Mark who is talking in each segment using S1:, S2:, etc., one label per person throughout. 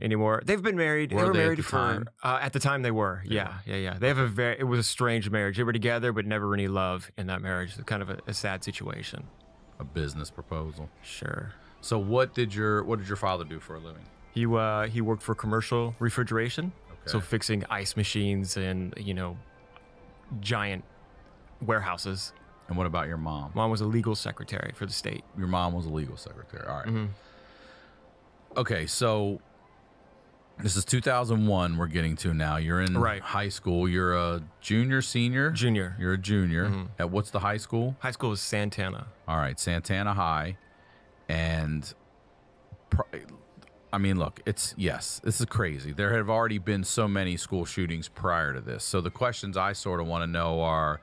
S1: anymore. They've been married.
S2: Were
S1: they were
S2: they at
S1: married
S2: the
S1: for
S2: time?
S1: Uh, at the time they were. Yeah, yeah, yeah. They have a very. It was a strange marriage. They were together, but never any love in that marriage. Kind of a, a sad situation.
S2: A business proposal.
S1: Sure.
S2: So what did your what did your father do for a living?
S1: He uh, he worked for commercial refrigeration,
S2: Okay.
S1: so fixing ice machines and you know giant warehouses.
S2: And what about your mom?
S1: Mom was a legal secretary for the state.
S2: Your mom was a legal secretary. All right.
S1: Mm-hmm.
S2: Okay, so this is 2001 we're getting to now. You're in
S1: Right.
S2: high school. You're a junior, senior?
S1: Junior.
S2: You're a junior.
S1: Mm-hmm.
S2: At what's the high school?
S1: High school is Santana.
S2: All right, Santana High. And pr- I mean, look, it's yes, this is crazy. There have already been so many school shootings prior to this. So the questions I sort of want to know are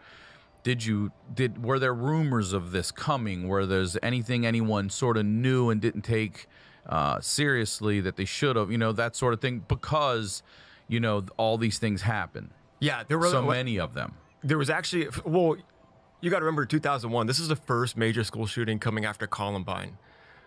S2: did you did were there rumors of this coming? Were there's anything anyone sort of knew and didn't take uh, seriously that they should have? You know that sort of thing because you know all these things happen.
S1: Yeah, there were
S2: So many of them.
S1: There was actually well, you got to remember 2001. This is the first major school shooting coming after Columbine.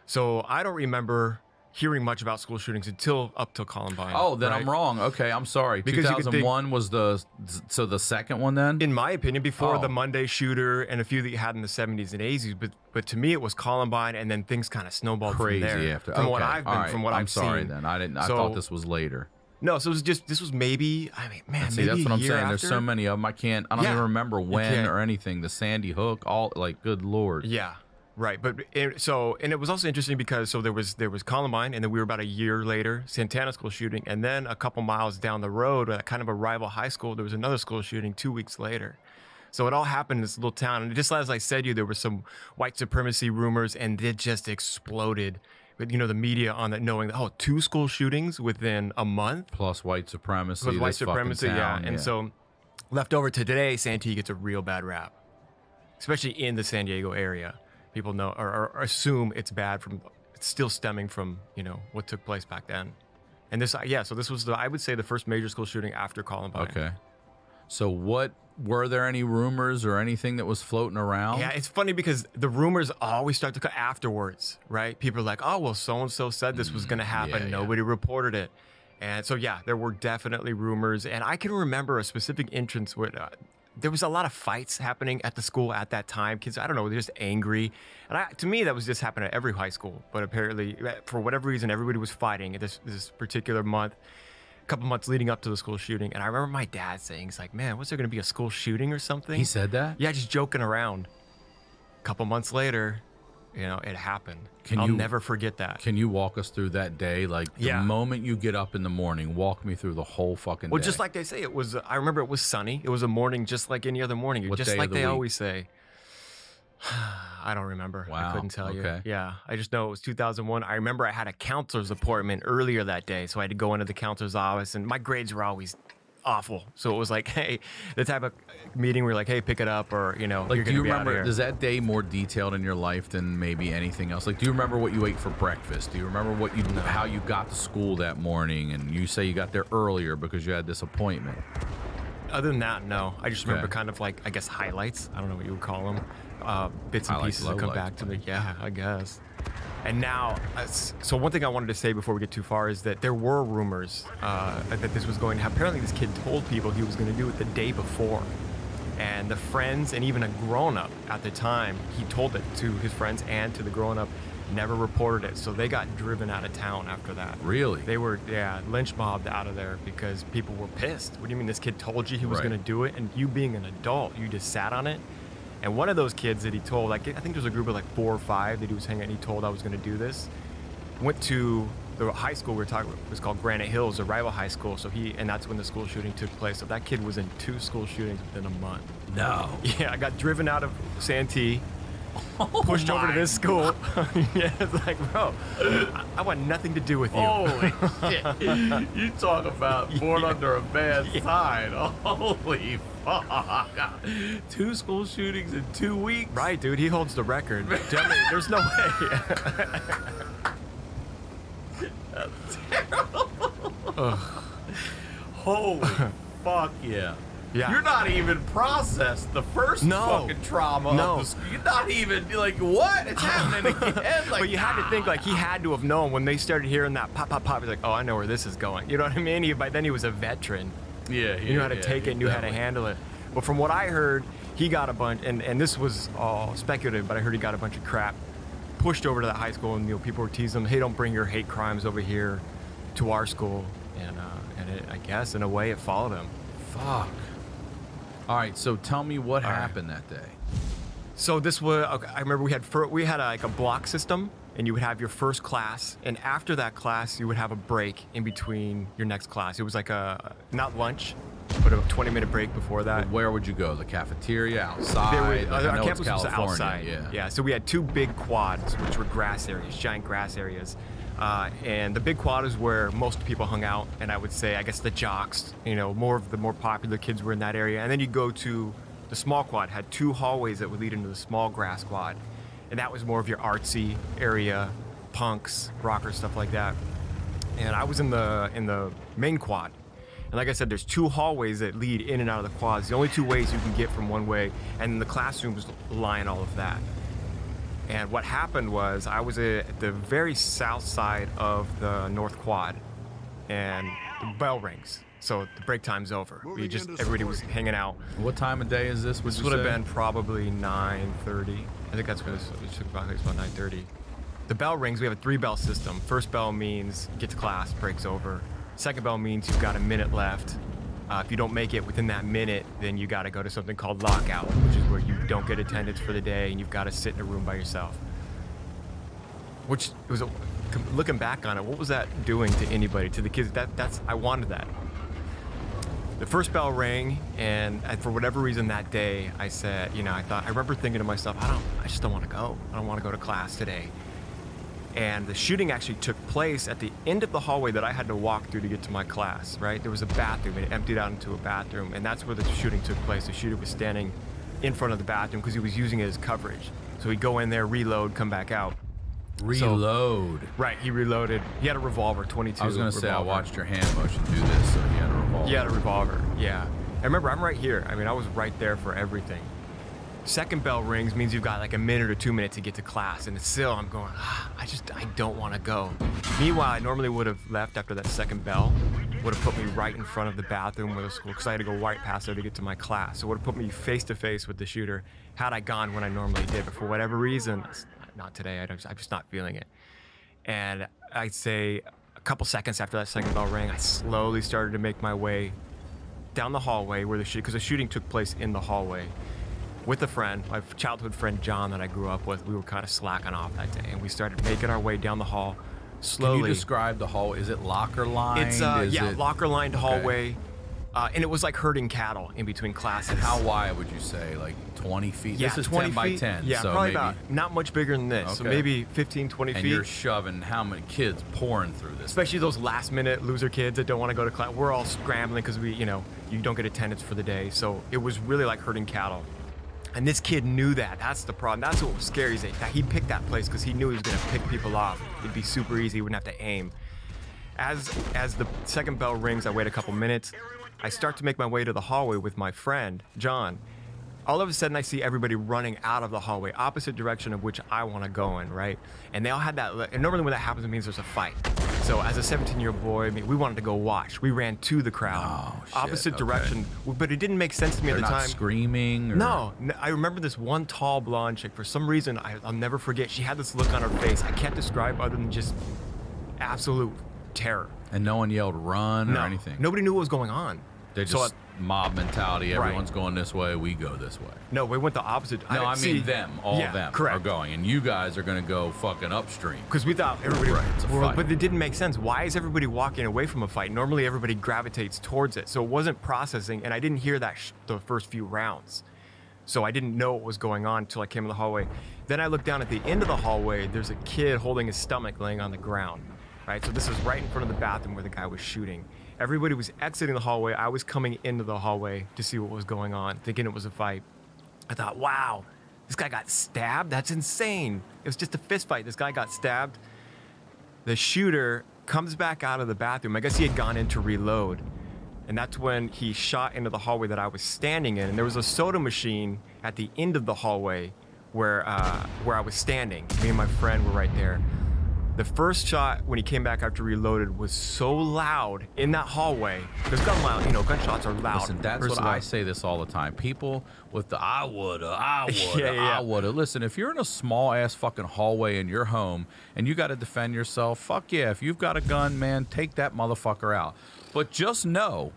S1: So I don't remember hearing much about school shootings until up till Columbine.
S2: Oh, then
S1: right?
S2: I'm wrong. Okay, I'm sorry.
S1: Because you could think-
S2: 2001 was the so the second one then.
S1: In my opinion, before
S2: Oh.
S1: the Monday shooter and a few that you had in the 70s and 80s, but but to me it was Columbine, and then things kind of snowballed
S2: crazy
S1: from there.
S2: after.
S1: From what I've been,
S2: right.
S1: from what
S2: I'm
S1: I've
S2: sorry.
S1: seen.
S2: Then I didn't. I
S1: So-
S2: thought this was later.
S1: No, so it was just this was maybe. I mean, man,
S2: See,
S1: maybe
S2: that's what
S1: a
S2: I'm
S1: year
S2: saying. There's so many of them. I can't. I don't
S1: Yeah,
S2: even remember when or anything. The Sandy Hook. All like, good lord.
S1: Yeah, right. But it, so, and it was also interesting because so there was there was Columbine, and then we were about a year later, Santana school shooting, and then a couple miles down the road, at kind of a rival high school, there was another school shooting two weeks later. So it all happened in this little town, and just as I said, you there were some white supremacy rumors, and it just exploded. With you know the media on that, knowing that oh, two school shootings within a month
S2: Plus white supremacy.
S1: with white supremacy, yeah.
S2: town,
S1: And so, left over to today, Santee gets a real bad rap, especially in the San Diego area. People know or, or assume it's bad from it's still stemming from you know what took place back then. And this, yeah, so this was the I would say the first major school shooting after Columbine.
S2: Okay. So what were there any rumors or anything that was floating around?
S1: Yeah, it's funny because the rumors always start to come afterwards, right? People are like, "Oh, well, so and so said this was going to happen.
S2: Mm, yeah, yeah.
S1: Nobody reported it." And so, yeah, there were definitely rumors, and I can remember a specific entrance where uh, there was a lot of fights happening at the school at that time. Kids, I don't know, they're just angry, and I, to me, that was just happening at every high school. But apparently, uh, for whatever reason, everybody was fighting at this this particular month. A couple months leading up to the school shooting, and I remember my dad saying, "He's like, man, was there going to be a school shooting or something?"
S2: He said that.
S1: Yeah, just joking around. A couple months later, you know, it happened.
S2: Can
S1: I'll
S2: you-
S1: never forget that.
S2: Can you walk us through that day? Like the
S1: Yeah.
S2: moment you get up in the morning, walk me through the whole fucking
S1: well,
S2: day.
S1: just like they say, it was. I remember it was sunny. It was a morning just like any other morning.
S2: What
S1: just like
S2: the
S1: they
S2: week?
S1: always say. I don't remember.
S2: Wow,
S1: I couldn't tell you. Yeah, I just know it was 2001. I remember I had a counselor's appointment earlier that day, so I had to go into the counselor's office, and my grades were always awful. So it was like, hey, the type of meeting where you're like, hey, pick it up, or you know,
S2: Like,
S1: you're
S2: do you
S1: be out
S2: remember? Is that day more detailed in your life than maybe anything else? Like, do you remember what you ate for breakfast? Do you remember what you how you got to school that morning? And you say you got there earlier because you had this appointment.
S1: Other than that, no. I just remember
S2: Okay.
S1: kind of like I guess highlights. I don't know what you would call them. Uh, bits and
S2: Highlights,
S1: pieces that come
S2: lowlights,
S1: back to me. Yeah, I guess. And now, uh, so one thing I wanted to say before we get too far is that there were rumors uh, that this was going to happen. Apparently, this kid told people he was going to do it the day before. And the friends and even a grown up at the time, he told it to his friends and to the grown up, never reported it. So they got driven out of town after that.
S2: Really?
S1: They were, yeah, lynch mobbed out of there because people were pissed. What do you mean this kid told you he was
S2: Right.
S1: going to do it? And you being an adult, you just sat on it. And one of those kids that he told, like, I think there was a group of like four or five that he was hanging out and he told I was going to do this, went to the high school we were talking about. It was called Granite Hills, a rival high school. So he, and that's when the school shooting took place. So that kid was in two school shootings within a month.
S2: No.
S1: Yeah, I got driven out of Santee, pushed over to
S2: Oh
S1: this school. yeah, it's like, bro, I, I want nothing to do with you.
S2: Holy shit. You talk about born under a bad sign. Holy fuck. Two school shootings in two weeks.
S1: Right, dude. He holds the record. There's no way. That's terrible. Ugh.
S2: Holy fuck yeah.
S1: Yeah.
S2: You're not even processed the first
S1: No.
S2: fucking trauma.
S1: No.
S2: Of the, sc- you're not even like what? It's happening again. Like,
S1: but you had to think like he had to have known when they started hearing that pop, pop, pop. He's like, oh, I know where this is going. You know what I mean? He, by then he was a veteran.
S2: yeah,
S1: He knew how to take it, knew how to handle it. But from what I heard, he got a bunch, and, and this was all speculative, but I heard he got a bunch of crap pushed over to that high school, and you know people were teasing him, hey, don't bring your hate crimes over here to our school, and uh, and it, I guess in a way it followed him.
S2: Fuck. All right, so tell me what
S1: All right.
S2: happened that day.
S1: So this was I remember we had we had a, like a block system, and you would have your first class, and after that class you would have a break in between your next class. It was like a not lunch, but a 20 minute break before that.
S2: Where would you go? The cafeteria, outside?
S1: Were-
S2: Like, uh,
S1: our campus was outside.
S2: Yeah.
S1: yeah. So we had two big quads, which were grass areas, giant grass areas. Uh, and the big quad is where most people hung out, and I would say, I guess the jocks, you know, more of the more popular kids were in that area. And then you go to the small quad, had two hallways that would lead into the small grass quad, and that was more of your artsy area, punks, rockers, stuff like that. And I was in the in the main quad, and like I said, there's two hallways that lead in and out of the quads. The only two ways you can get from one way, and the classrooms line all of that. And what happened was I was at the very south side of the north quad, and the bell rings. So the break time's over. We just everybody was hanging out.
S2: What time of day is this?
S1: This would have been probably 9:30. I think that's what it it took about. I think it's about 9:30. The bell rings. We have a three bell system. First bell means get to class, breaks over. Second bell means you've got a minute left. Uh, if you don't make it within that minute, then you got to go to something called lockout, which is where you don't get attendance for the day and you've got to sit in a room by yourself. Which was a, looking back on it, what was that doing to anybody, to the kids? That that's I wanted that. The first bell rang, and I, for whatever reason that day, I said, you know, I thought, I remember thinking to myself, I don't, I just don't want to go. I don't want to go to class today. And the shooting actually took place at the end of the hallway that I had to walk through to get to my class, right? There was a bathroom, and it emptied out into a bathroom, and that's where the shooting took place. The shooter was standing in front of the bathroom because he was using it as coverage. So he'd go in there, reload, come back out.
S2: reload.
S1: Right, he reloaded. He had a revolver, 22.
S2: I was gonna say I watched your hand motion do this, so he had a revolver.
S1: He had a revolver, yeah. I remember I'm right here. I mean, I was right there for everything. Second bell rings means you've got like a minute or two minutes to get to class, and still I'm going. Ah, I just I don't want to go. Meanwhile, I normally would have left after that second bell. Would have put me right in front of the bathroom with the school because I had to go right past there to get to my class. So would have put me face to face with the shooter had I gone when I normally did. But for whatever reason, not today. I'm just not feeling it. And I'd say a couple seconds after that second bell rang, I slowly started to make my way down the hallway where the shoot because the shooting took place in the hallway with a friend, my childhood friend John that I grew up with. We were kind of slacking off that day, and we started making our way down the hall
S2: Can
S1: slowly.
S2: you describe the hall? Is it locker lined?
S1: it's uh,
S2: Is
S1: yeah,
S2: it-
S1: locker lined
S2: Okay.
S1: hallway, uh, and it was like herding cattle in between classes.
S2: How wide would you say? Like 20 feet?
S1: Yeah,
S2: this is
S1: 20
S2: 10 by
S1: feet.
S2: 10.
S1: Yeah,
S2: so
S1: probably
S2: maybe,
S1: about not much bigger than this. So
S2: Okay.
S1: maybe 15, 20
S2: And
S1: feet.
S2: you're shoving how many kids pouring through this?
S1: especially those last minute loser kids that don't want to go to class. We're all scrambling because we, you know, you don't get attendance for the day. So it was really like herding cattle. And this kid knew that. That's the problem. That's what was scary is that he picked that place because he knew he was going to pick people off. It'd be super easy. He wouldn't have to aim. As as the second bell rings, I wait a couple minutes. I start to make my way to the hallway with my friend John. All of a sudden, I see everybody running out of the hallway, opposite direction of which I want to go in, right? And they all had that. And normally, when that happens, it means there's a fight. So, as a 17-year-old boy, I mean, we wanted to go watch. We ran to the crowd,
S2: Oh, shit,
S1: opposite
S2: okay.
S1: direction. But it didn't make sense to me
S2: They're
S1: at the
S2: not
S1: time.
S2: screaming? Or...
S1: No, I remember this one tall blonde chick. For some reason, I, I'll never forget. She had this look on her face. I can't describe other than just absolute terror.
S2: And no one yelled run
S1: no,
S2: or anything?
S1: Nobody knew what was going on.
S2: They
S1: So
S2: just mob mentality.
S1: Right.
S2: Everyone's going this way. We go this way.
S1: no, we went the opposite.
S2: No, I, mean
S1: see-
S2: them. All
S1: yeah,
S2: of them
S1: correct.
S2: are going, and you guys are going to go fucking upstream.
S1: Because we thought everybody,
S2: Right,
S1: well,
S2: fight.
S1: but it didn't make sense. Why is everybody walking away from a fight? Normally, everybody gravitates towards it, so it wasn't processing, and I didn't hear that sh- the first few rounds, so I didn't know what was going on until I came in the hallway. Then I looked down at the end of the hallway. There's a kid holding his stomach, laying on the ground. Right, so this was right in front of the bathroom where the guy was shooting. Everybody was exiting the hallway. I was coming into the hallway to see what was going on, thinking it was a fight. I thought, wow, this guy got stabbed? That's insane. It was just a fist fight. This guy got stabbed. The shooter comes back out of the bathroom. I guess he had gone in to reload. and that's when he shot into the hallway that I was standing in. And there was a soda machine at the end of the hallway where uh, where I was standing. Me and my friend were right there. The first shot when he came back after reloaded was so loud in that hallway. Because gun loud, you know, gunshots are loud.
S2: Listen, that's
S1: First
S2: what I say this all the time. People with the I woulda, I woulda,
S1: Yeah, yeah.
S2: I woulda. Listen, if you're in a small ass fucking hallway in your home and you got to defend yourself, fuck yeah. If you've got a gun, man, take that motherfucker out. But just know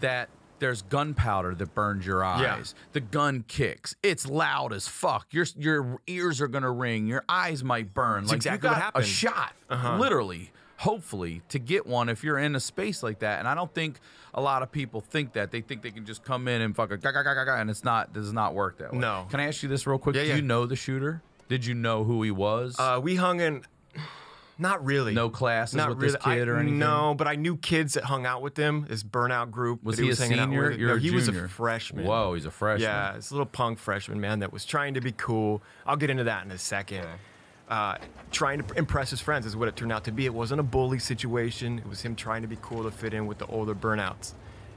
S2: that there's gunpowder that burns your
S1: Yeah.
S2: eyes. The gun kicks. It's loud as fuck. Your your ears are gonna ring. Your eyes might burn. like
S1: exactly
S2: you
S1: what
S2: got a shot,
S1: Uh-huh.
S2: literally, hopefully, to get one if you're in a space like that. And I don't think a lot of people think that. They think they can just come in and fucking ga, ga, ga, ga, ga, and it's not does not work that way.
S1: No.
S2: Can I ask you this real quick?
S1: Yeah,
S2: Do
S1: yeah.
S2: you know the shooter? Did you know who he was?
S1: Uh, we hung in. Not really.
S2: no classes
S1: Not
S2: with
S1: really.
S2: this kid
S1: I,
S2: or anything?
S1: No, but I knew kids that hung out with them. This burnout group.
S2: Was
S1: that
S2: he, a
S1: hanging out
S2: senior?
S1: with.
S2: You're
S1: no,
S2: a
S1: he was a freshman.
S2: Whoa, he's a freshman.
S1: Yeah, this little punk freshman man that was trying to be cool. I'll get into that in a second. Uh, trying to impress his friends is what it turned out to be. It wasn't a bully situation. It was him trying to be cool to fit in with the older burnouts.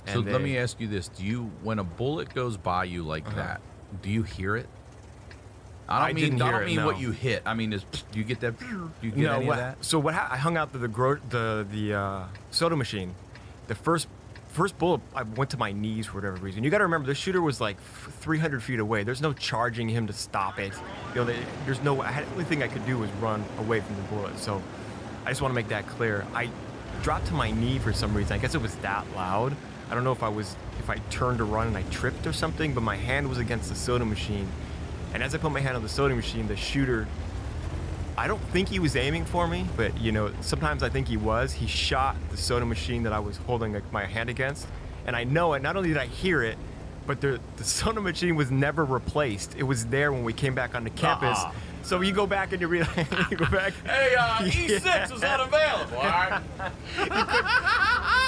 S2: So
S1: And
S2: let me ask you this: Do you, when a bullet goes by you like that, do you hear it? I don't.
S1: I
S2: mean I don't
S1: it,
S2: mean
S1: no.
S2: what you hit. I mean, is do you get that? Do you get
S1: no,
S2: any
S1: what,
S2: of that?
S1: So what? Ha- I hung out the the, gro- the the uh, soda machine. The first first bullet, I went to my knees for whatever reason. You got to remember, the shooter was like f- 300 feet away. There's no charging him to stop it. You know, there's no. I had, the only thing I could do was run away from the bullet. So I just want to make that clear. I dropped to my knee for some reason. I guess it was that loud. I don't know if I was if I turned to run and I tripped or something, but my hand was against the soda machine. And as I put my hand on the soda machine, the shooter I don't think he was aiming for me, but you know, sometimes I think he was. He shot the soda machine that I was holding my hand against, and I know it. Not only did I hear it, but the the soda machine was never replaced. It was there when we came back onto campus.
S2: Uh-uh.
S1: So you go back and you realize you go back.
S2: Hey, uh,
S1: E6
S2: E6 is unavailable. All right.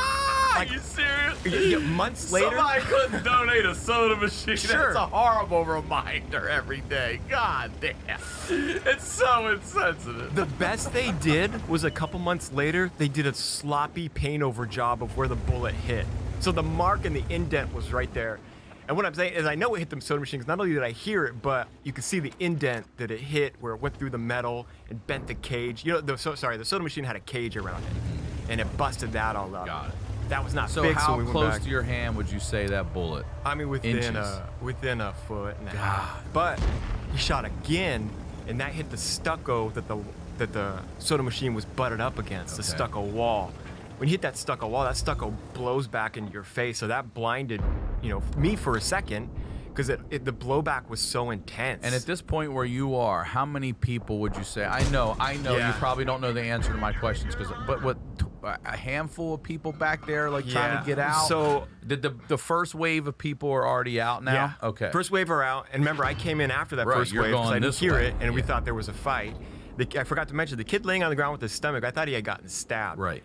S2: Are you serious?
S1: Yeah, months later.
S2: Somebody couldn't donate a soda machine.
S1: Sure.
S2: That's a horrible reminder every day. God damn. It's so insensitive.
S1: The best they did was a couple months later, they did a sloppy paint over job of where the bullet hit. So the mark and the indent was right there. And what I'm saying is, I know it hit the soda machines. Not only did I hear it, but you could see the indent that it hit, where it went through the metal and bent the cage. You know, the so, sorry, the soda machine had a cage around it, and it busted that all up.
S2: Got it.
S1: That was not
S2: So
S1: fixed
S2: how
S1: when we
S2: close
S1: back.
S2: to your hand would you say that bullet?
S1: I mean, within
S2: Inches.
S1: a within a foot and a half.
S2: God.
S1: But he shot again, and that hit the stucco that the that the soda machine was butted up against the stucco wall. When you hit that stucco wall, that stucco blows back into your face. So that blinded, you know, me for a second, because it, it the blowback was so intense.
S2: And at this point where you are, how many people would you say? I know, I know,
S1: Yeah.
S2: you probably don't know the answer to my questions, because but what a handful of people back there like trying to get out.
S1: So-
S2: did the the first wave of people are already out now?
S1: Yeah.
S2: Okay.
S1: First wave are out, and remember, I came in after that
S2: Right,
S1: first wave because I didn't hear
S2: way.
S1: it, and we thought there was a fight. The, I forgot to mention the kid laying on the ground with his stomach. I thought he had gotten stabbed.
S2: Right.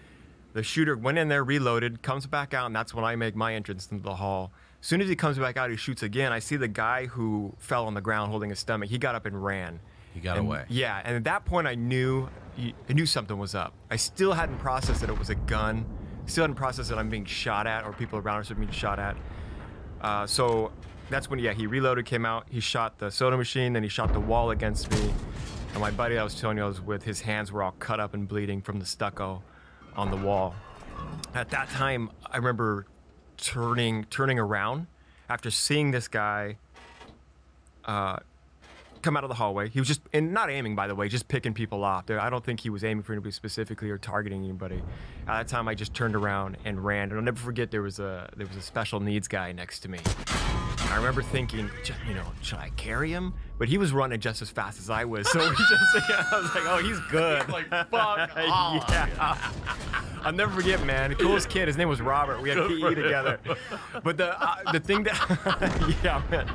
S1: The shooter went in there, reloaded, comes back out, and that's when I make my entrance into the hall. As soon as he comes back out, he shoots again. I see the guy who fell on the ground holding his stomach. He got up and ran.
S2: He got
S1: And-
S2: away.
S1: Yeah, and at that point, I knew I knew something was up. I still hadn't processed that it was a gun. Still hadn't processed that I'm being shot at or people around us are being shot at. Uh, so that's when, yeah, he reloaded, came out. He shot the soda machine, then he shot the wall against me. And my buddy I was telling you I was with, his hands were all cut up and bleeding from the stucco on the wall. At that time, I remember turning turning around after seeing this guy uh, come out of the hallway. He was just, and not aiming, by the way, just picking people off. I don't think he was aiming for anybody specifically or targeting anybody. At that time, I just turned around and ran. And I'll never forget there was a there was a special needs guy next to me. I remember thinking, you know, should I carry him? But he was running just as fast as I was, so we just, yeah, I was like, oh, he's good.
S2: like, fuck
S1: yeah. I'll never forget, man. The coolest kid. His name was Robert. We had PE together. But the uh, the thing that, yeah, man.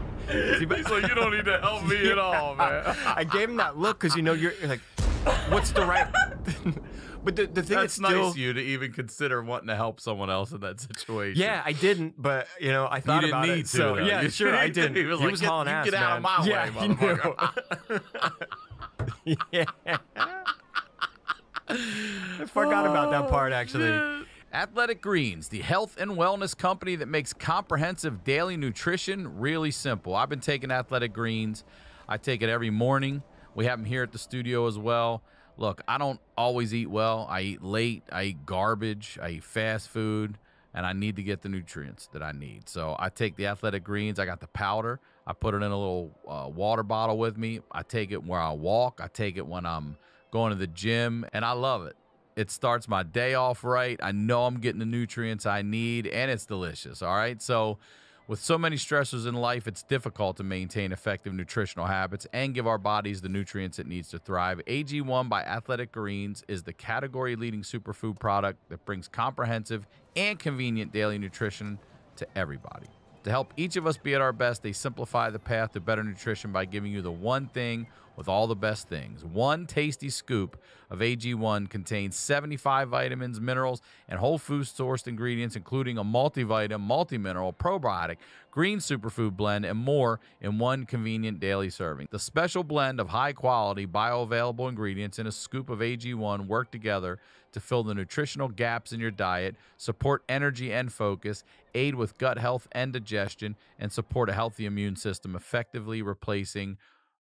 S1: See, but-
S2: He's like, you don't need to help me at all, man.
S1: I gave him that look because you know you're, you're like, what's the right? But the, the thing
S2: That's
S1: is
S2: nice
S1: still,
S2: of you to even consider wanting to help someone else in that situation.
S1: yeah, I didn't, but you know I thought
S2: didn't
S1: about
S2: need
S1: it.
S2: to,
S1: So
S2: though.
S1: yeah,
S2: You-
S1: sure, I didn't.
S2: He was like, "Get-
S1: hauling
S2: you
S1: ass,
S2: get out of my way,
S1: yeah, he knew. yeah. I forgot about that part oh, actually.
S2: Athletic Greens, the health and wellness company that makes comprehensive daily nutrition really simple. I've been taking Athletic Greens. I take it every morning. We have them here at the studio as well. Look, I don't always eat well. I eat late. I eat garbage. I eat fast food, and I need to get the nutrients that I need. So I take the Athletic Greens. I got the powder. I put it in a little uh, water bottle with me. I take it where I walk. I take it when I'm going to the gym, and I love it. It starts my day off right. I know I'm getting the nutrients I need, and it's delicious. All right. So, with so many stressors in life, it's difficult to maintain effective nutritional habits and give our bodies the nutrients it needs to thrive. AG1 by Athletic Greens is the category leading superfood product that brings comprehensive and convenient daily nutrition to everybody. To help each of us be at our best, they simplify the path to better nutrition by giving you the one thing with all the best things. One tasty scoop of AG1 contains 75 vitamins, minerals, and whole food sourced ingredients, including a multivitamin, multi-mineral, probiotic, green superfood blend, and more in one convenient daily serving. The special blend of high quality, bioavailable ingredients in a scoop of AG1 work together to fill the nutritional gaps in your diet, support energy and focus, aid with gut health and digestion, and support a healthy immune system, effectively replacing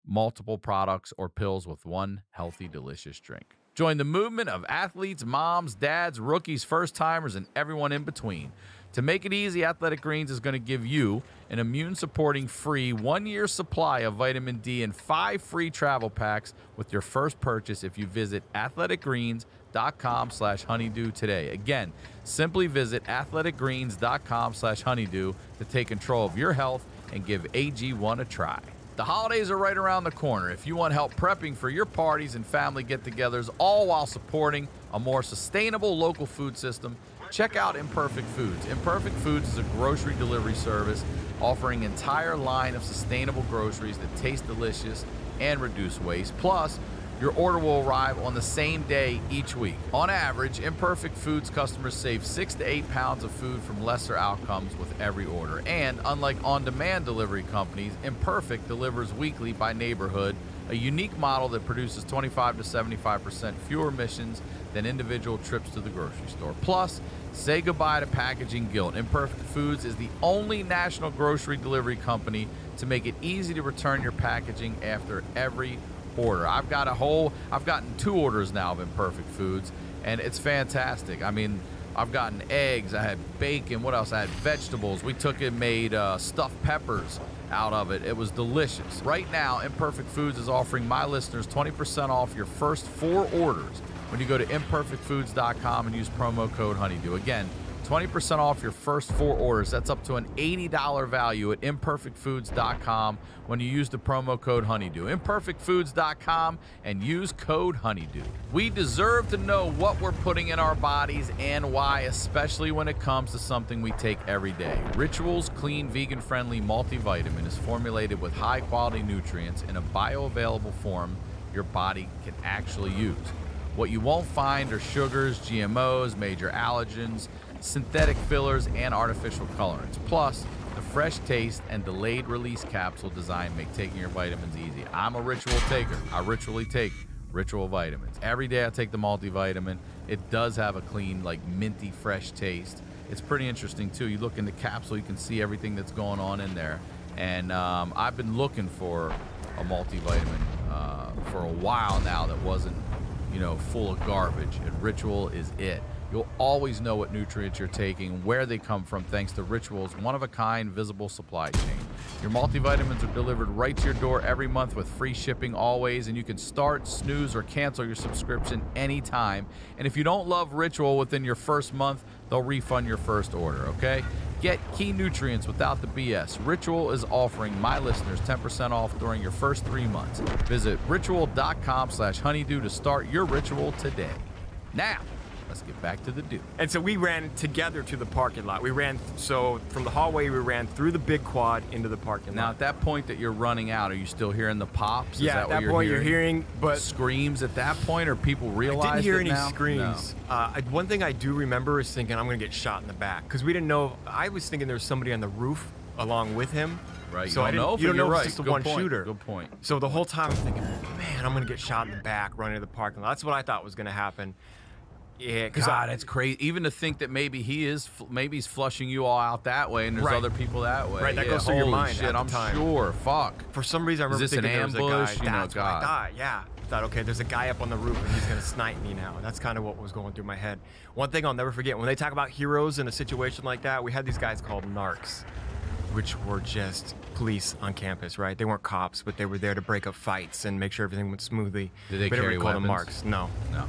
S2: multiple products or pills with one healthy, delicious drink. Join the movement of athletes, moms, dads, rookies, first timers, and everyone in between. To make it easy, Athletic Greens is going to give you an immune supporting free one year supply of vitamin D and five free travel packs with your first purchase if you visit athleticgreens.com slash honeydew today. Again, simply visit athleticgreens.com slash honeydew to take control of your health and give AG1 a try. The holidays are right around the corner. If you want help prepping for your parties and family get togethers, all while supporting a more sustainable local food system, check out Imperfect Foods. Imperfect Foods is a grocery delivery service offering an entire line of sustainable groceries that taste delicious and reduce waste. Plus, your order will arrive on the same day each week. On average, Imperfect Foods customers save six to eight pounds of food from lesser outcomes with every order. And unlike on demand delivery companies, Imperfect delivers weekly by neighborhood, a unique model that produces 25 to 75% fewer emissions than individual trips to the grocery store. Plus, say goodbye to packaging guilt. Imperfect Foods is the only national grocery delivery company to make it easy to return your packaging after every order. I've got a whole, I've gotten two orders now of Imperfect Foods, and it's fantastic. I mean, I've gotten eggs, I had bacon, what else? I had vegetables. We took and made uh, stuffed peppers out of it. It was delicious. Right now, Imperfect Foods is offering my listeners 20% off your first four orders when you go to imperfectfoods.com and use promo code honeydew. Again, 20% off your first four orders. That's up to an $80 value at imperfectfoods.com when you use the promo code honeydew. Imperfectfoods.com and use code honeydew. We deserve to know what we're putting in our bodies and why, especially when it comes to something we take every day. Rituals Clean Vegan Friendly Multivitamin is formulated with high quality nutrients in a bioavailable form your body can actually use. What you won't find are sugars, GMOs, major allergens, synthetic fillers, and artificial colorants. Plus, the fresh taste and delayed release capsule design make taking your vitamins easy. I'm a ritual taker. I ritually take ritual vitamins. Every day I take the multivitamin. It does have a clean, like minty, fresh taste. It's pretty interesting too. You look in the capsule, you can see everything that's going on in there. And um, I've been looking for a multivitamin uh, for a while now that wasn't, you know, full of garbage. And Ritual is it. You'll always know what nutrients you're taking, where they come from, thanks to Ritual's one of a kind visible supply chain. Your multivitamins are delivered right to your door every month with free shipping always, and you can start, snooze, or cancel your subscription anytime. And if you don't love Ritual within your first month, they'll refund your first order, okay? Get key nutrients without the BS. Ritual is offering my listeners 10% off during your first three months. Visit ritual.com slash honeydew to start your ritual today. Now, let's get back to the do.
S1: And so we ran together to the parking lot. We ran so from the hallway we ran through the big quad into the parking
S2: Now,
S1: lot.
S2: Now, at that point that you're running out, are you still hearing the pops? Is
S1: yeah,
S2: that
S1: at
S2: what
S1: that
S2: you're
S1: point
S2: hearing?
S1: you're hearing, but
S2: screams at that point, or people
S1: I
S2: realize
S1: didn't hear any
S2: now?
S1: screams. Uh, I, one thing I do remember is thinking I'm gonna get shot in the back because we didn't know. I was thinking there was somebody on the roof along with him.
S2: Right, you
S1: So I
S2: don't
S1: didn't-
S2: know if
S1: you don't
S2: you're
S1: know
S2: right.
S1: it's just a
S2: Good
S1: one
S2: point,
S1: shooter.
S2: good point.
S1: So the whole time I'm thinking, man, I'm gonna get shot in the back running to the parking lot. That's what I thought was gonna happen. Yeah, because
S2: God, it's crazy. Even to think that maybe he is, maybe he's flushing you all out that way, and there's
S1: Right.
S2: other people that way.
S1: Right, that
S2: Yeah,
S1: goes through your
S2: holy
S1: mind
S2: Shit,
S1: at the
S2: I'm
S1: time.
S2: sure. Fuck.
S1: for some reason I remember
S2: this an
S1: thinking there was a guy.
S2: You know,
S1: That's what I
S2: God.
S1: thought. Yeah, I thought okay, there's a guy up on the roof and he's gonna snipe me now. That's kind of what was going through my head. One thing I'll never forget when they talk about heroes in a situation like that, we had these guys called narcs, which were just police on campus. Right? They weren't cops, but they were there to break up fights and make sure everything went smoothly.
S2: Did they
S1: but
S2: carry
S1: everybody called
S2: weapons?
S1: them narcs. No.
S2: No.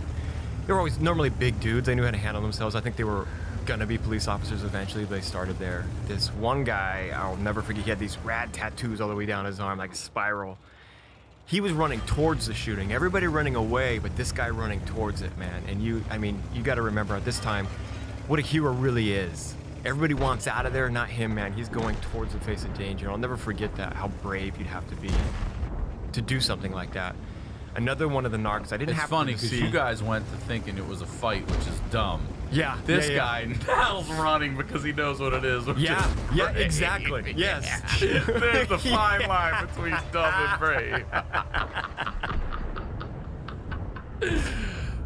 S1: They were always normally big dudes. They knew how to handle themselves. I think they were gonna be police officers eventually. They started there. This one guy, I'll never forget. He had these rad tattoos all the way down his arm, like a spiral. He was running towards the shooting. Everybody running away, but this guy running towards it, man. And you, I mean, you got to remember at this time what a hero really is. Everybody wants out of there, not him, man. He's going towards the face of danger. I'll never forget that. How brave you'd have to be to do something like that. Another one of the narcs. I didn't
S2: It's
S1: have
S2: funny because you guys went to thinking it was a fight, which is dumb.
S1: Yeah,
S2: This
S1: yeah, yeah.
S2: guy now's running because he knows what it is.
S1: Yeah,
S2: is
S1: yeah,
S2: brave.
S1: exactly. Yes.
S2: There's the fine line between dumb and brave.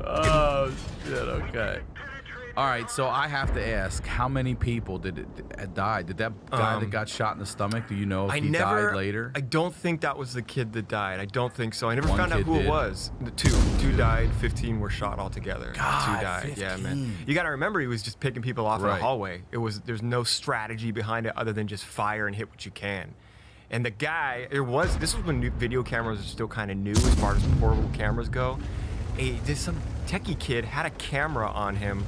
S2: oh shit. Okay. All right. So I have to ask, how many people did it died? Did that guy that
S1: Um,
S2: got shot in the stomach? Do you know if
S1: I
S2: he
S1: never.
S2: died later?
S1: I don't think that was the kid that died. I don't think so. I never
S2: One
S1: found out who
S2: did.
S1: it was. The two, two died. Fifteen were shot altogether.
S2: God,
S1: two died. Yeah, man. You got to remember, he was just picking people off in
S2: Right.
S1: the hallway. It was. There's no strategy behind it other than just fire and hit what you can. And the guy, there was. This was when new video cameras were still kind of new as far as portable cameras go. A, this some techie kid had a camera on him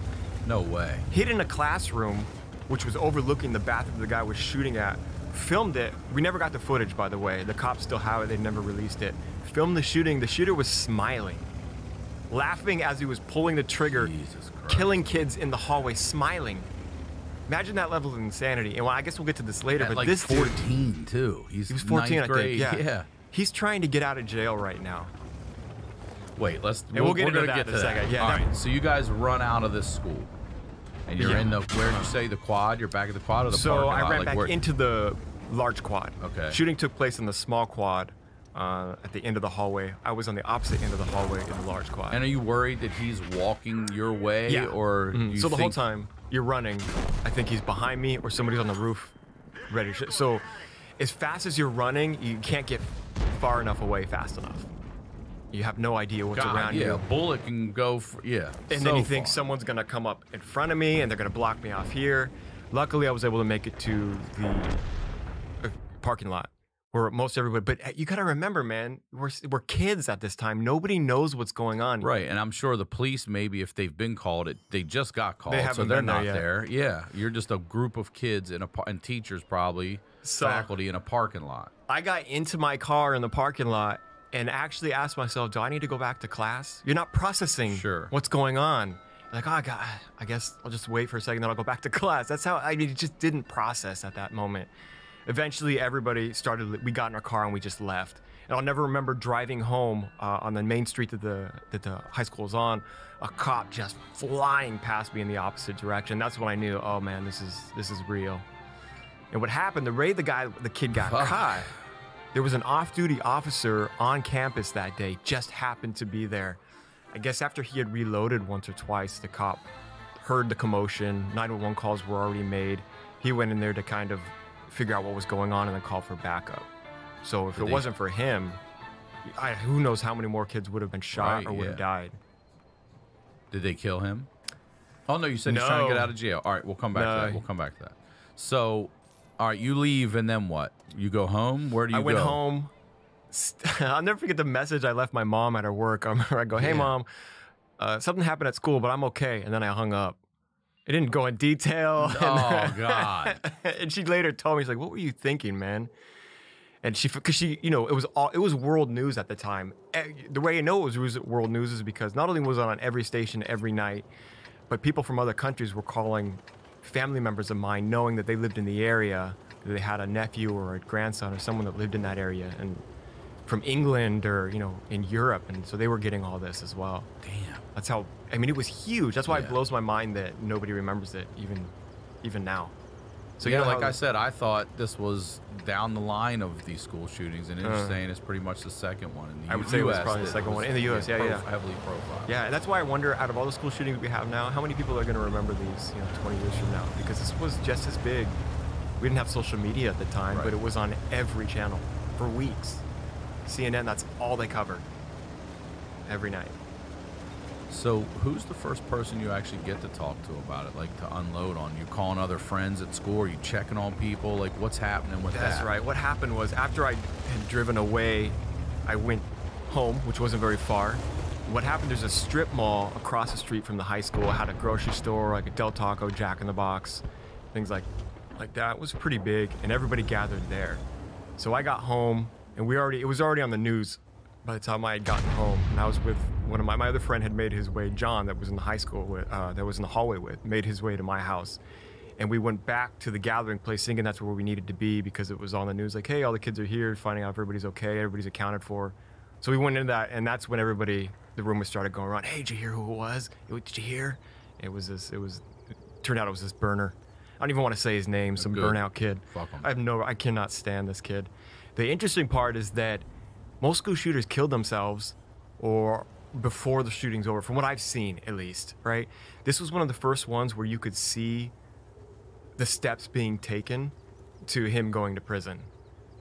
S2: no way.
S1: hid in a classroom, which was overlooking the bathroom the guy was shooting at. Filmed it. We never got the footage, by the way. The cops still have it. They never released it. Filmed the shooting. The shooter was smiling, laughing as he was pulling the trigger,
S2: Jesus
S1: killing kids in the hallway, smiling. Imagine that level of insanity. And well, I guess we'll get to this later.
S2: At
S1: but
S2: like
S1: this dude,
S2: 14 too. He's
S1: he was 14,
S2: ninth
S1: I
S2: grade.
S1: think. Yeah.
S2: yeah.
S1: He's trying to get out of jail right now.
S2: Wait, let's.
S1: And we'll get
S2: we're
S1: into that
S2: get
S1: in a second. Yeah,
S2: All
S1: that-
S2: right. So you guys run out of this school, and you're
S1: Yeah.
S2: in the. Where did you say the quad? You're back at the quad or the
S1: So I
S2: lot?
S1: ran
S2: Like,
S1: back
S2: where-
S1: into the large quad.
S2: Okay.
S1: Shooting took place in the small quad uh, at the end of the hallway. I was on the opposite end of the hallway in the large quad.
S2: And are you worried that he's walking your way,
S1: yeah.
S2: or you
S1: so the whole time you're running, I think he's behind me or somebody's on the roof, ready to shoot. So as fast as you're running, you can't get far enough away fast enough. You have no idea what's
S2: God,
S1: around
S2: yeah,
S1: you.
S2: a bullet can go. For, yeah.
S1: And
S2: so
S1: then you think
S2: far.
S1: someone's gonna come up in front of me and they're gonna block me off here. Luckily, I was able to make it to the uh, parking lot where most everybody. But uh, you gotta remember, man, we're we're kids at this time. Nobody knows what's going on.
S2: Right, and I'm sure the police, maybe if they've been called, it they just got called, so they're
S1: there
S2: not
S1: yet.
S2: there. Yeah, you're just a group of kids in a and teachers probably,
S1: So-
S2: faculty in a parking lot.
S1: I got into my car in the parking lot and actually asked myself, "Do I need to go back to class?" You're not processing
S2: Sure.
S1: what's going on. Like, oh, I got. I guess I'll just wait for a second, then I'll go back to class. That's how I mean, it just didn't process at that moment. Eventually, everybody started. We got in our car and we just left. And I'll never remember driving home uh, on the main street that the that the high school is on. A cop just flying past me in the opposite direction. That's when I knew, oh man, this is this is real. And what happened? The way the guy, the kid got
S2: Fuck.
S1: caught. There was an off-duty officer on campus that day. Just happened to be there. I guess after he had reloaded once or twice, the cop heard the commotion. 911 calls were already made. He went in there to kind of figure out what was going on and then call for backup. So if
S2: Did
S1: it
S2: they-
S1: wasn't for him, I, who knows how many more kids would have been shot
S2: Right,
S1: or would have died.
S2: Did they kill him? Oh no, you said no. he's trying to get out of jail. All right, we'll come back to that. We'll come back to that. So, all right, you leave and then what? You go home? Where do you go?
S1: I went
S2: go?
S1: home. I'll never forget the message I left my mom at her work. I remember I go, "Hey,
S2: Yeah.
S1: mom, uh, something happened at school, but I'm okay." And then I hung up. It didn't go in detail.
S2: Oh, God.
S1: and she later told me, she's like, "What were you thinking, man?" And she, because she, you know, it was all, it was world news at the time. The way I know it was world news is because not only was it on every station every night, but people from other countries were calling family members of mine, knowing that they lived in the area, that they had a nephew or a grandson or someone that lived in that area, and from England or you know in Europe, and so they were getting all this as well.
S2: Damn.
S1: That's how. I mean, it was huge. That's why
S2: Yeah.
S1: it blows my mind that nobody remembers it, even, even now. So
S2: yeah,
S1: you know
S2: like I said, I thought this was down the line of these school shootings, and you're
S1: Uh.
S2: saying it's pretty much the second one in the
S1: I would say it was
S2: US
S1: probably the second one. In the US, yeah,
S2: prof-
S1: yeah.
S2: heavily profiled.
S1: Yeah, and that's why I wonder, out of all the school shootings we have now, how many people are going to remember these, you know, 20 years from now? Because this was just as big. We didn't have social media at the time,
S2: Right.
S1: but it was on every channel for weeks. CNN, that's all they covered every night.
S2: So, who's the first person you actually get to talk to about it, like to unload on? You calling other friends at school? Are you checking on people? Like, what's happening with
S1: That's
S2: that?
S1: right. What happened was after I had driven away, I went home, which wasn't very far. What happened? There's a strip mall across the street from the high school. It had a grocery store, like a Del Taco, Jack in the Box, things like like that. It was pretty big, and everybody gathered there. So I got home, and we already it was already on the news by the time I had gotten home, and I was with one of my my other friend had made his way, John, that was in the high school with, uh, that was in the hallway with, made his way to my house, and we went back to the gathering place, thinking that's where we needed to be because it was on the news, like, hey, all the kids are here, finding out if everybody's okay, everybody's accounted for. So we went into that, and that's when everybody, the rumors started going around. Hey, did you hear who it was? Did you hear? It was this. It was. It turned out it was this burner. I don't even want to say his name. Some
S2: Good.
S1: burnout kid.
S2: Fuck 'em.
S1: I have no. I cannot stand this kid. The interesting part is that most school shooters kill themselves or before the shooting's over, from what I've seen at least, right? This was one of the first ones where you could see the steps being taken to him going to prison.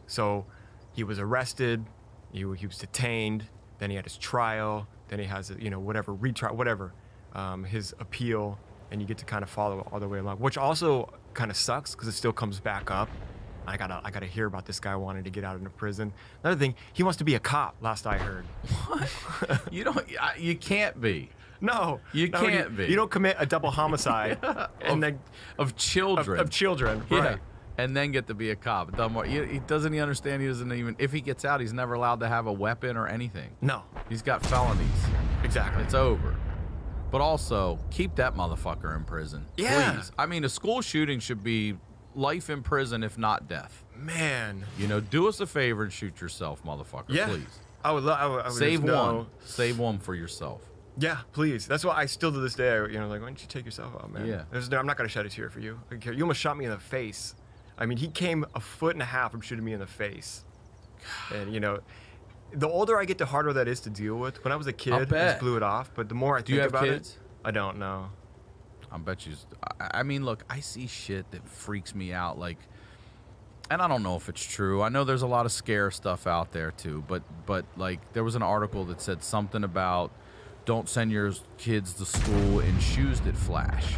S1: So he was arrested, he, he was detained, then he had his trial, then he has, you know, whatever, retrial, whatever, um, his appeal, and you get to kind of follow all the way along, which also kind of sucks because it still comes back up. I gotta, I gotta hear about this guy wanting to get out into prison. Another thing, he wants to be a cop. Last I heard. What?
S2: You don't. You can't be
S1: No,
S2: You
S1: no,
S2: can't be.
S1: You don't commit a double homicide and then
S2: of
S1: of,
S2: children.
S1: of children,
S2: Yeah.
S1: right?
S2: And then get to be a cop. Dumb. He, he doesn't he understand he doesn't even if he gets out he's never allowed to have a weapon or anything.
S1: No,
S2: He's got felonies.
S1: exactly.
S2: It's over. But also keep that motherfucker in prison.
S1: Yeah.
S2: Please. I mean a school shooting should be life in prison if not death.
S1: Man,
S2: You know, do us a favor and shoot yourself, motherfucker.
S1: yeah.
S2: Please.
S1: I would love. I would, I would
S2: Save one. Save one for yourself.
S1: Yeah, please. That's why I still to this day, you know, like, why don't you take yourself out, man?
S2: Yeah.
S1: There's no, I'm not gonna shed a tear for you. I care. You almost shot me in the face. I mean, he came a foot and a half from shooting me in the face. And you know, the older I get, the harder that is to deal with. When I was a kid, I just blew it off. But the more I
S2: Do
S1: think about
S2: kids?
S1: it, I don't know.
S2: I bet you. I, mean, look, I see shit that freaks me out. Like, and I don't know if it's true. I know there's a lot of scare stuff out there too. But, but like, there was an article that said something about don't send your kids to school in shoes that flash,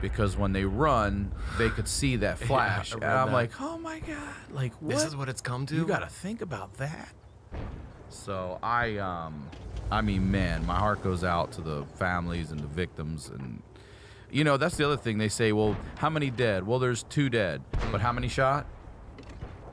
S2: because when they run, they could see that flash.
S1: I
S2: and I'm
S1: that.
S2: like, oh my god, like what?
S1: This is what it's come to.
S2: You got to think about that. So I, um, I mean, man, my heart goes out to the families and the victims, and you know that's the other thing they say. Well, how many dead? Well, there's two dead, but how many shot?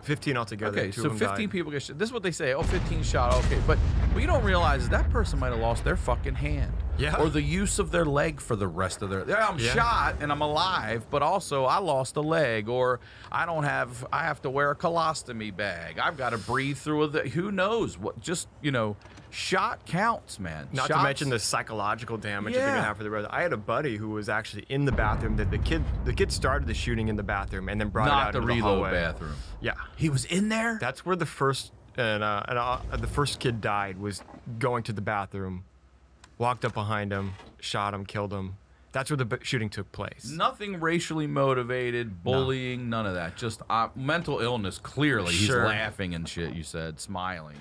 S1: 15 altogether.
S2: Okay,
S1: two
S2: so 15
S1: died.
S2: people get shot. This is what they say. Oh, 15 shot. Okay, but what you don't realize is that person might have lost their fucking hand.
S1: Yeah.
S2: Or the use of their leg for the rest of their. I'm
S1: Yeah.
S2: shot and I'm alive, but also I lost a leg, or I don't have. I have to wear a colostomy bag. I've got to breathe through a. Who knows what? Just you know, shot counts, man.
S1: Not to mention the psychological damage that they're
S2: Yeah.
S1: gonna have for the rest. I had a buddy who was actually in the bathroom. That the kid, the kid started the shooting in the bathroom and then brought it out
S2: the
S1: into the
S2: reload
S1: hallway.
S2: bathroom.
S1: Yeah,
S2: He was in there.
S1: that's where the first and, uh, and uh, the first kid died was going to the bathroom, walked up behind him, shot him, killed him. That's where the b- shooting took place.
S2: Nothing racially motivated, bullying, none of that. Just uh, mental illness. Clearly,
S1: Sure.
S2: he's laughing and shit. You said, smiling.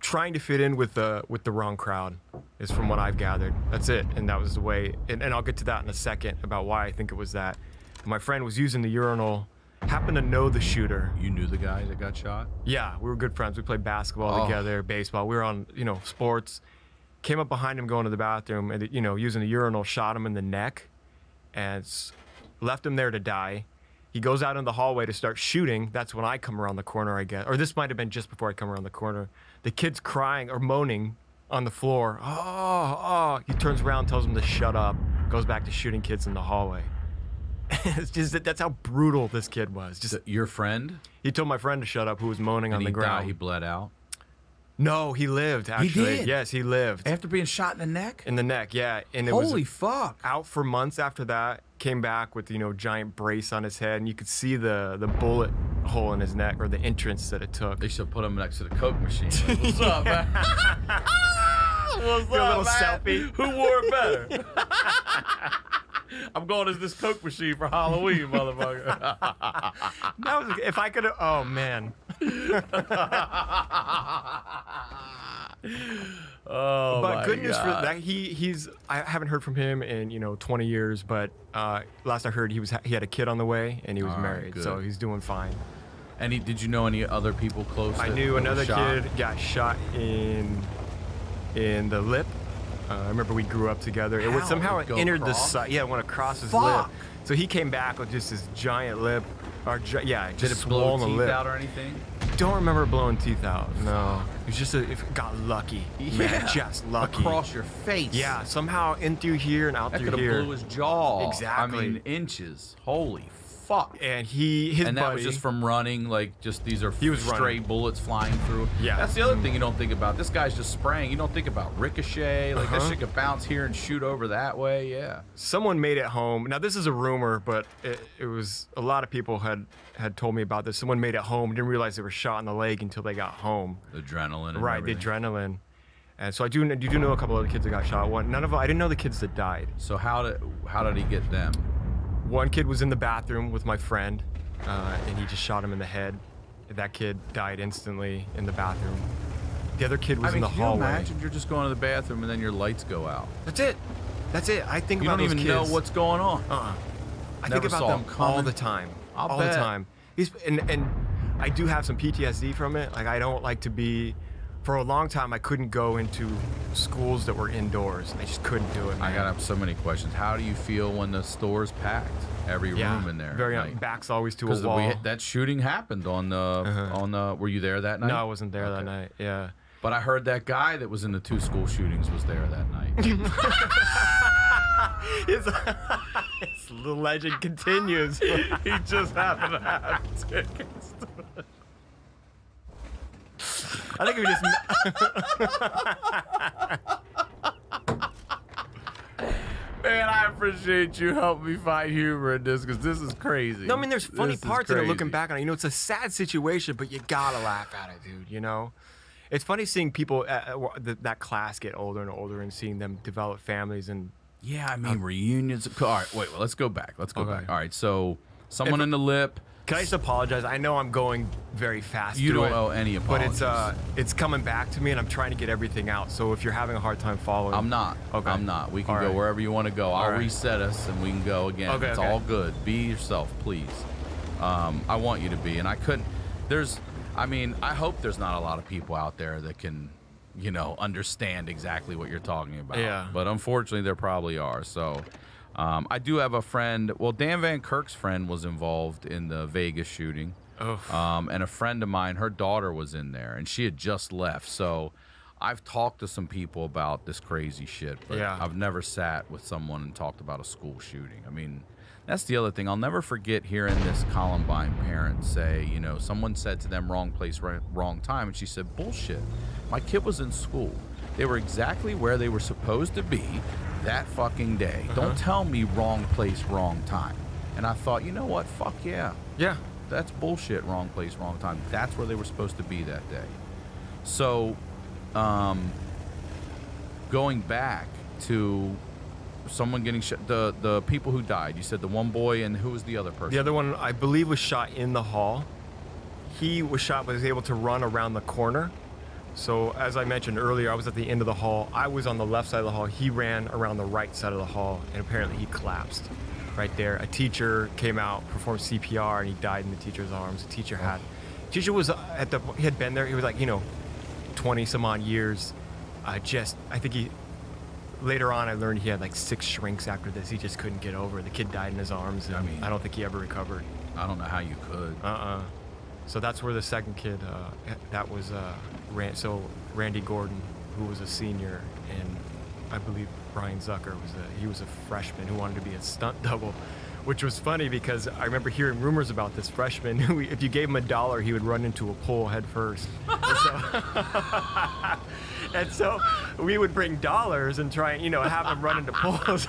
S1: Trying to fit in with the with the wrong crowd is from what I've gathered. That's it, and that was the way. And, and I'll get to that in a second about why I think it was that. My friend was using the urinal, happened to know the shooter.
S2: You knew the guy that got shot.
S1: Yeah, we were good friends. We played basketball
S2: Oh.
S1: together, baseball. We were on, you know, sports. Came up behind him going to the bathroom and, you know, using the urinal, shot him in the neck and left him there to die. He goes out in the hallway to start shooting. That's when I come around the corner, I guess. Or this might have been just before I come around the corner. The kid's crying or moaning on the floor. Oh, oh. He turns around, tells him to shut up, goes back to shooting kids in the hallway. it's just that that's how brutal this kid was. Just
S2: Your friend,
S1: he told my friend to shut up who was moaning on the ground.
S2: died. He bled out
S1: No, he lived actually.
S2: did?
S1: Yes, he lived
S2: after being shot in the neck.
S1: in the neck. Yeah, and it
S2: Holy
S1: was
S2: fuck!
S1: out for months after that. came back with you know giant brace on his head, and you could see the the bullet hole in his neck or the entrance that it took.
S2: They should put him next to the Coke machine. Like, What's up, man? What's
S1: Do a
S2: up,
S1: little
S2: man?
S1: selfie.
S2: Who wore it better? I'm going as this Coke machine for Halloween, motherfucker.
S1: That was if I could. have Oh man.
S2: oh,
S1: but
S2: my
S1: good news for that he he's I haven't heard from him in you know 20 years, but uh, last I heard he was he had a kid on the way and he was
S2: All right,
S1: married, so he's doing fine.
S2: Any? Did you know any other people close?
S1: To I
S2: that
S1: knew another
S2: shot?
S1: kid got shot in in the lip. Uh, I remember we grew up together. It was somehow
S2: It
S1: it
S2: go
S1: entered the
S2: across?
S1: side. Yeah, it went across his
S2: Fuck.
S1: lip. So he came back with just this giant lip, or gi- yeah,
S2: Did
S1: just
S2: it blow teeth
S1: lip.
S2: out or anything?
S1: Don't remember blowing teeth out. No, it was just a, it got lucky. Man, just lucky.
S2: Across your face.
S1: Yeah, somehow in through here and out
S2: That
S1: through
S2: could have blew his jaw.
S1: Exactly.
S2: I mean, inches. Holy fuck.
S1: and he his
S2: and that
S1: buddy,
S2: was just from running, like just these are
S1: He was
S2: stray
S1: running.
S2: bullets flying through.
S1: Yeah.
S2: that's the other thing you don't think about. This guy's just spraying. You don't think about ricochet. Like
S1: Uh-huh.
S2: this shit could bounce here and shoot over that way. Yeah.
S1: someone made it home. Now this is a rumor, but it, it was a lot of people had had told me about this. Someone made it home, didn't realize they were shot in the leg until they got home.
S2: The adrenaline. And
S1: right, the adrenaline. And so I do, you do know a couple other kids that got shot. One, none of them, I didn't know the kids that died.
S2: So how did how did he get them?
S1: One kid was in the bathroom with my friend, uh, and he just shot him in the head. That kid died instantly in the bathroom. The other kid was
S2: I mean,
S1: in the
S2: can you imagine you're just going to the bathroom and then your lights go out?
S1: That's it. That's it. I think
S2: You
S1: about
S2: don't even know what's going on.
S1: Uh-uh. I
S2: Never
S1: think about them
S2: 'em
S1: all the time.
S2: I'll
S1: all
S2: bet.
S1: the time. These and and I do have some PTSD from it. Like I don't like to be. For a long time, I couldn't go into schools that were indoors. I just couldn't do it.
S2: I got up so many questions. How do you feel when the store's packed? Every
S1: yeah,
S2: room in there.
S1: Very
S2: Like,
S1: backs always to a wall.
S2: we that shooting happened on the
S1: Uh-huh.
S2: on the. Were you there that night?
S1: no, I wasn't there that night. Yeah.
S2: But I heard that guy that was in the two school shootings was there that night.
S1: his, his legend continues.
S2: he just happened to have tickets.
S1: I think we just.
S2: Man, I appreciate you helping me find humor in this because this is crazy.
S1: No, I mean, there's funny
S2: This
S1: parts in it looking back on it. You know, it's a sad situation, but you gotta laugh at it, dude. You know, it's funny seeing people uh, uh, that class get older and older and seeing them develop families and
S2: Yeah, I mean reunions. All right, wait. Well, let's go back. Let's go
S1: Okay.
S2: back. All right, so someone
S1: If-
S2: in the lip.
S1: Can I just apologize? I know I'm going very fast.
S2: You don't
S1: it,
S2: owe any apologies.
S1: But it's uh, it's coming back to me, and I'm trying to get everything out. So if you're having a hard time following,
S2: I'm not.
S1: Okay.
S2: I'm not. We can
S1: All
S2: go
S1: right.
S2: wherever you want to go. I'll
S1: right.
S2: reset us and we can go again.
S1: Okay,
S2: it's
S1: okay.
S2: all good. Be yourself, please. Um, I want you to be, and I couldn't. There's. I mean, I hope there's not a lot of people out there that can, you know, understand exactly what you're talking about.
S1: Yeah.
S2: But unfortunately, there probably are. So. Um, I do have a friend. Well, Dan Van Kirk's friend was involved in the Vegas shooting.
S1: Oh.
S2: Um, and a friend of mine, her daughter was in there, and she had just left. So I've talked to some people about this crazy shit, but
S1: Yeah.
S2: I've never sat with someone and talked about a school shooting. I mean, that's the other thing. I'll never forget hearing this Columbine parent say, you know, someone said to them, wrong place, right, wrong time. And she said, bullshit. My kid was in school. They were exactly where they were supposed to be that fucking day.
S1: Uh-huh.
S2: Don't tell me wrong place, wrong time. And I thought, you know what? Fuck yeah
S1: yeah,
S2: that's bullshit. Wrong place, wrong time. That's where they were supposed to be that day. So, um, going back to someone getting shot, the the people who died. You said the one boy and who was the other person?
S1: the other one I believe was shot in the hall. He was shot, but was able to run around the corner. So as I mentioned earlier, I was at the end of the hall. I was on the left side of the hall. He ran around the right side of the hall, and apparently he collapsed right there. A teacher came out, performed CPR, and he died in the teacher's arms. The teacher had, teacher was uh, at the, he had been there. He was like, you know, 20 some odd years. Uh, just, I think he, later on, I learned he had like six shrinks after this. He just couldn't get over. it. The kid died in his arms, and I,
S2: I
S1: don't think he ever recovered.
S2: I don't know how you could.
S1: Uh-uh. So that's where the second kid, uh, that was, uh, Ran- so Randy Gordon, who was a senior, and I believe Bryan Zuckor was a, he was a freshman who wanted to be a stunt double, which was funny because I remember hearing rumors about this freshman who, if you gave him a dollar, he would run into a pool head first. And so, and so we would bring dollars and try, you know, have him run into pools.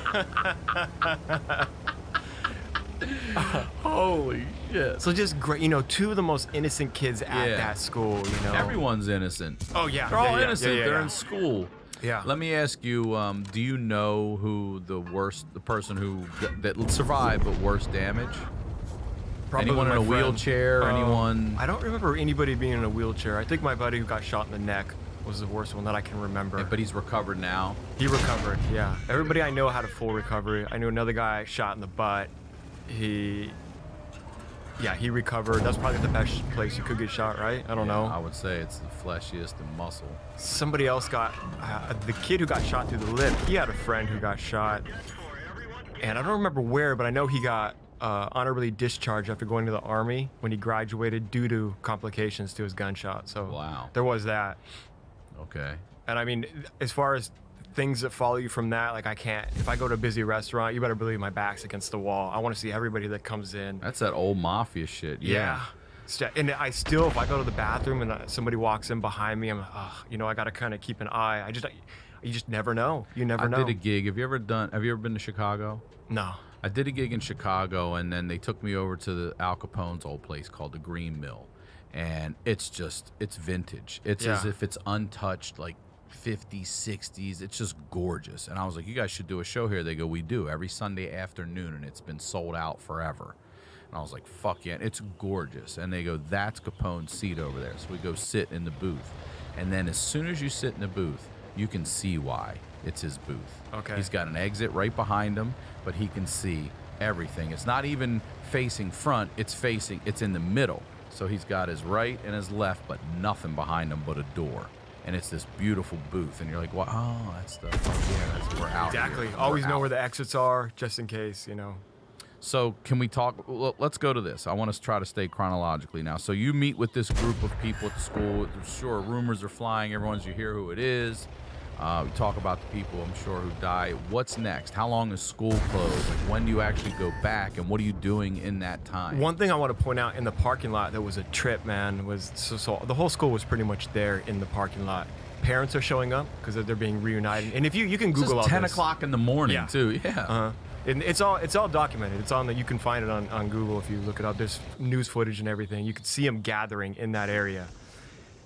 S2: Holy shit.
S1: So just great, you know, two of the most innocent kids at
S2: Yeah.
S1: that school. You know,
S2: Everyone's innocent.
S1: Oh yeah,
S2: They're all
S1: yeah, yeah,
S2: innocent.
S1: Yeah, yeah,
S2: They're
S1: yeah.
S2: in school.
S1: Yeah.
S2: Let me ask you: um, Do you know who the worst, the person who that survived but worst damage?
S1: Probably
S2: anyone in a
S1: friend.
S2: wheelchair?
S1: Um,
S2: anyone?
S1: I don't remember anybody being in a wheelchair. I think my buddy who got shot in the neck was the worst one that I can remember.
S2: But he's recovered now.
S1: He recovered. Yeah. Everybody I know had a full recovery. I knew another guy shot in the butt. He. Yeah, he recovered. That's probably the best place you could get shot, right? I don't
S2: Yeah,
S1: know.
S2: I would say it's the fleshiest and muscle.
S1: Somebody else got uh, the kid who got shot through the lip. He had a friend who got shot, and I don't remember where, but I know he got uh, honorably discharged after going to the army when he graduated due to complications to his gunshot. So
S2: Wow.
S1: there was that.
S2: Okay.
S1: And I mean, as far as things that follow you from that, like I can't. If I go to a busy restaurant, you better believe my back's against the wall. I want to see everybody that comes in.
S2: That's that old mafia shit. Yeah.
S1: St- And I still, if I go to the bathroom and uh, somebody walks in behind me, I'm, uh, you know, I got to kind of keep an eye. I just, you just never know. You never
S2: I
S1: know.
S2: I did a gig. Have you ever done? Have you ever been to Chicago?
S1: no.
S2: I did a gig in Chicago, and then they took me over to the Al Capone's old place called the Green Mill, and it's just it's vintage. It's as if it's untouched, like 50s, 60s. It's just gorgeous. And I was like, you guys should do a show here. They go, we do every Sunday afternoon, and it's been sold out forever. And I was like, fuck yeah, it's gorgeous. And they go, that's Capone's seat over there. So we go sit in the booth, and then as soon as you sit in the booth, you can see why it's his booth.
S1: Okay.
S2: He's got an exit right behind him, but he can see everything. It's not even facing front, it's facing it's in the middle. So he's got his right and his left, but nothing behind him but a door. And it's this beautiful booth, and you're like, "Wow, oh, that's the yeah, that's we're out." here.
S1: Exactly.
S2: We're
S1: Always know
S2: out."
S1: where the exits are, just in case. You know.
S2: So can we talk? Let's go to this. I want us to try to stay chronologically now. So you meet with this group of people at the school. Sure, rumors are flying. Everyone's you hear who it is. Uh, we talk about the people I'm sure who die. What's next? How long is school closed? Like when do you actually go back? And what are you doing in that time?
S1: One thing I want to point out in the parking lot that was a trip, man, was so, so the whole school was pretty much there in the parking lot. Parents are showing up because they're being reunited, and if you you can
S2: This is
S1: Google
S2: 10
S1: this.
S2: o'clock in the morning
S1: Yeah.
S2: too. Yeah.
S1: Uh-huh. And it's all it's all documented. It's on the you can find it on, on Google if you look it up. There's news footage and everything. You can see them gathering in that area.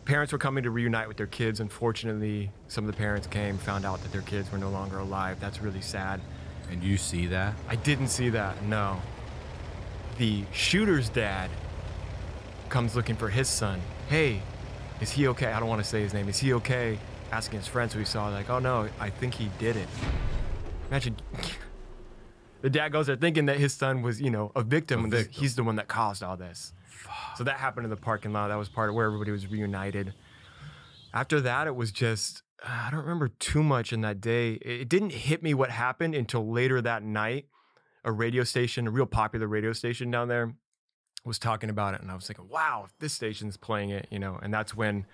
S1: Parents were coming to reunite with their kids. Unfortunately, some of the parents came, found out that their kids were no longer alive. That's really sad.
S2: And you see that?
S1: I didn't see that. No. The shooter's dad comes looking for his son. Hey, is he okay? I don't want to say his name. Is he okay? Asking his friends who he saw, like, oh no, I think he did it. Imagine the dad goes there thinking that his son was, you know, a victim,
S2: A victim.
S1: he's the one that caused all this. So that happened in the parking lot. That was part of where everybody was reunited. After that, it was just I don't remember too much in that day. It didn't hit me what happened until later that night. A radio station, a real popular radio station down there, was talking about it, and I was thinking, "Wow, this station's playing it," you know. And that's when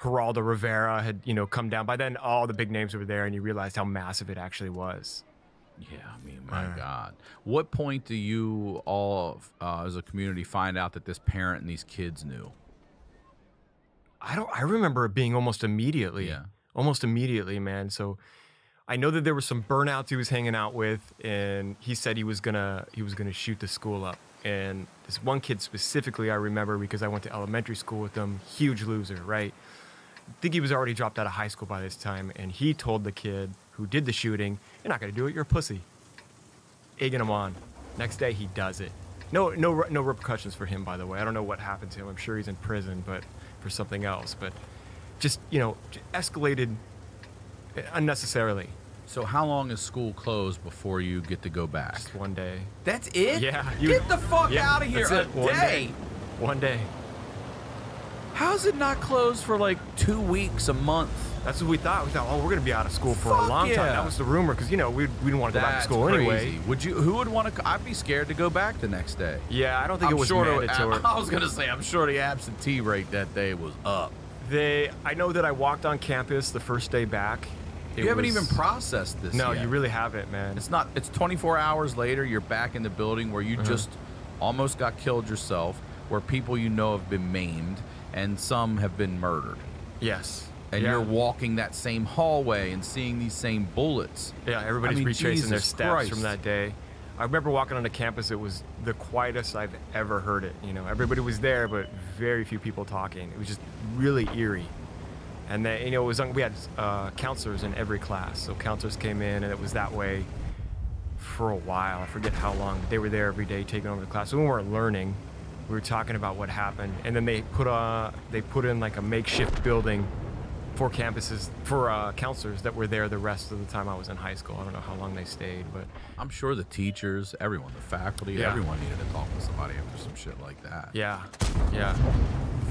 S1: Geraldo Rivera had, you know, come down. By then, all the big names were there, and you realized how massive it actually was.
S2: Yeah, I mean, my
S1: Uh.
S2: God. What point do you all, uh, as a community, find out that this parent and these kids knew?
S1: I don't. I remember it being almost immediately.
S2: Yeah.
S1: Almost immediately, man. So I know that there were some burnouts he was hanging out with, and he said he was gonna he was gonna shoot the school up. And this one kid specifically, I remember because I went to elementary school with him. Huge loser, right? I think he was already dropped out of high school by this time, and he told the kid who did the shooting, "You're not gonna do it. You're a pussy." Egging him on. Next day, he does it. No, no, no repercussions for him, by the way. I don't know what happened to him. I'm sure he's in prison, but for something else. But just you know, escalated unnecessarily.
S2: So, how long is school closed before you get to go back?
S1: Just one day.
S2: That's it?
S1: Yeah, you-
S2: Get the fuck
S1: Yeah,
S2: out of here.
S1: that's
S2: A.
S1: One
S2: day.
S1: day. One day.
S2: How's it not closed for like two weeks, a month?
S1: That's what we thought. We thought, oh, we're gonna be out of school for
S2: Fuck
S1: a long
S2: yeah.
S1: time. That was the rumor, because you know we, we didn't want to go back to school
S2: crazy.
S1: anyway.
S2: Would you? Who would want to? I'd be scared to go back the next day.
S1: Yeah, I don't think
S2: I'm
S1: it was
S2: sure
S1: mandatory.
S2: I was gonna say, I'm sure the absentee rate that day was up.
S1: They, I know that I walked on campus the first day back.
S2: You haven't
S1: was-
S2: even processed this.
S1: No,
S2: yet.
S1: you really haven't, man.
S2: It's not. It's 24 hours later. You're back in the building where you
S1: Uh-huh.
S2: just almost got killed yourself, where people you know have been maimed, and some have been murdered.
S1: yes.
S2: And
S1: yeah.
S2: you're walking that same hallway and seeing these same bullets.
S1: Yeah, everybody's
S2: I mean,
S1: retracing their steps
S2: Christ.
S1: from that day. I remember walking onto campus. It was the quietest I've ever heard it. You know, everybody was there, but very few people talking. It was just really eerie. And then, you know, it was we had uh, counselors in every class, so counselors came in, and it was that way for a while. I forget how long. They were there every day, taking over the class. So we weren't learning. We were talking about what happened, and then they put uh they put in like a makeshift building for campuses for uh, counselors that were there the rest of the time I was in high school. I don't know how long they stayed, but
S2: I'm sure the teachers, everyone, the faculty,
S1: Yeah.
S2: everyone needed to talk to somebody after some shit like that.
S1: yeah, yeah.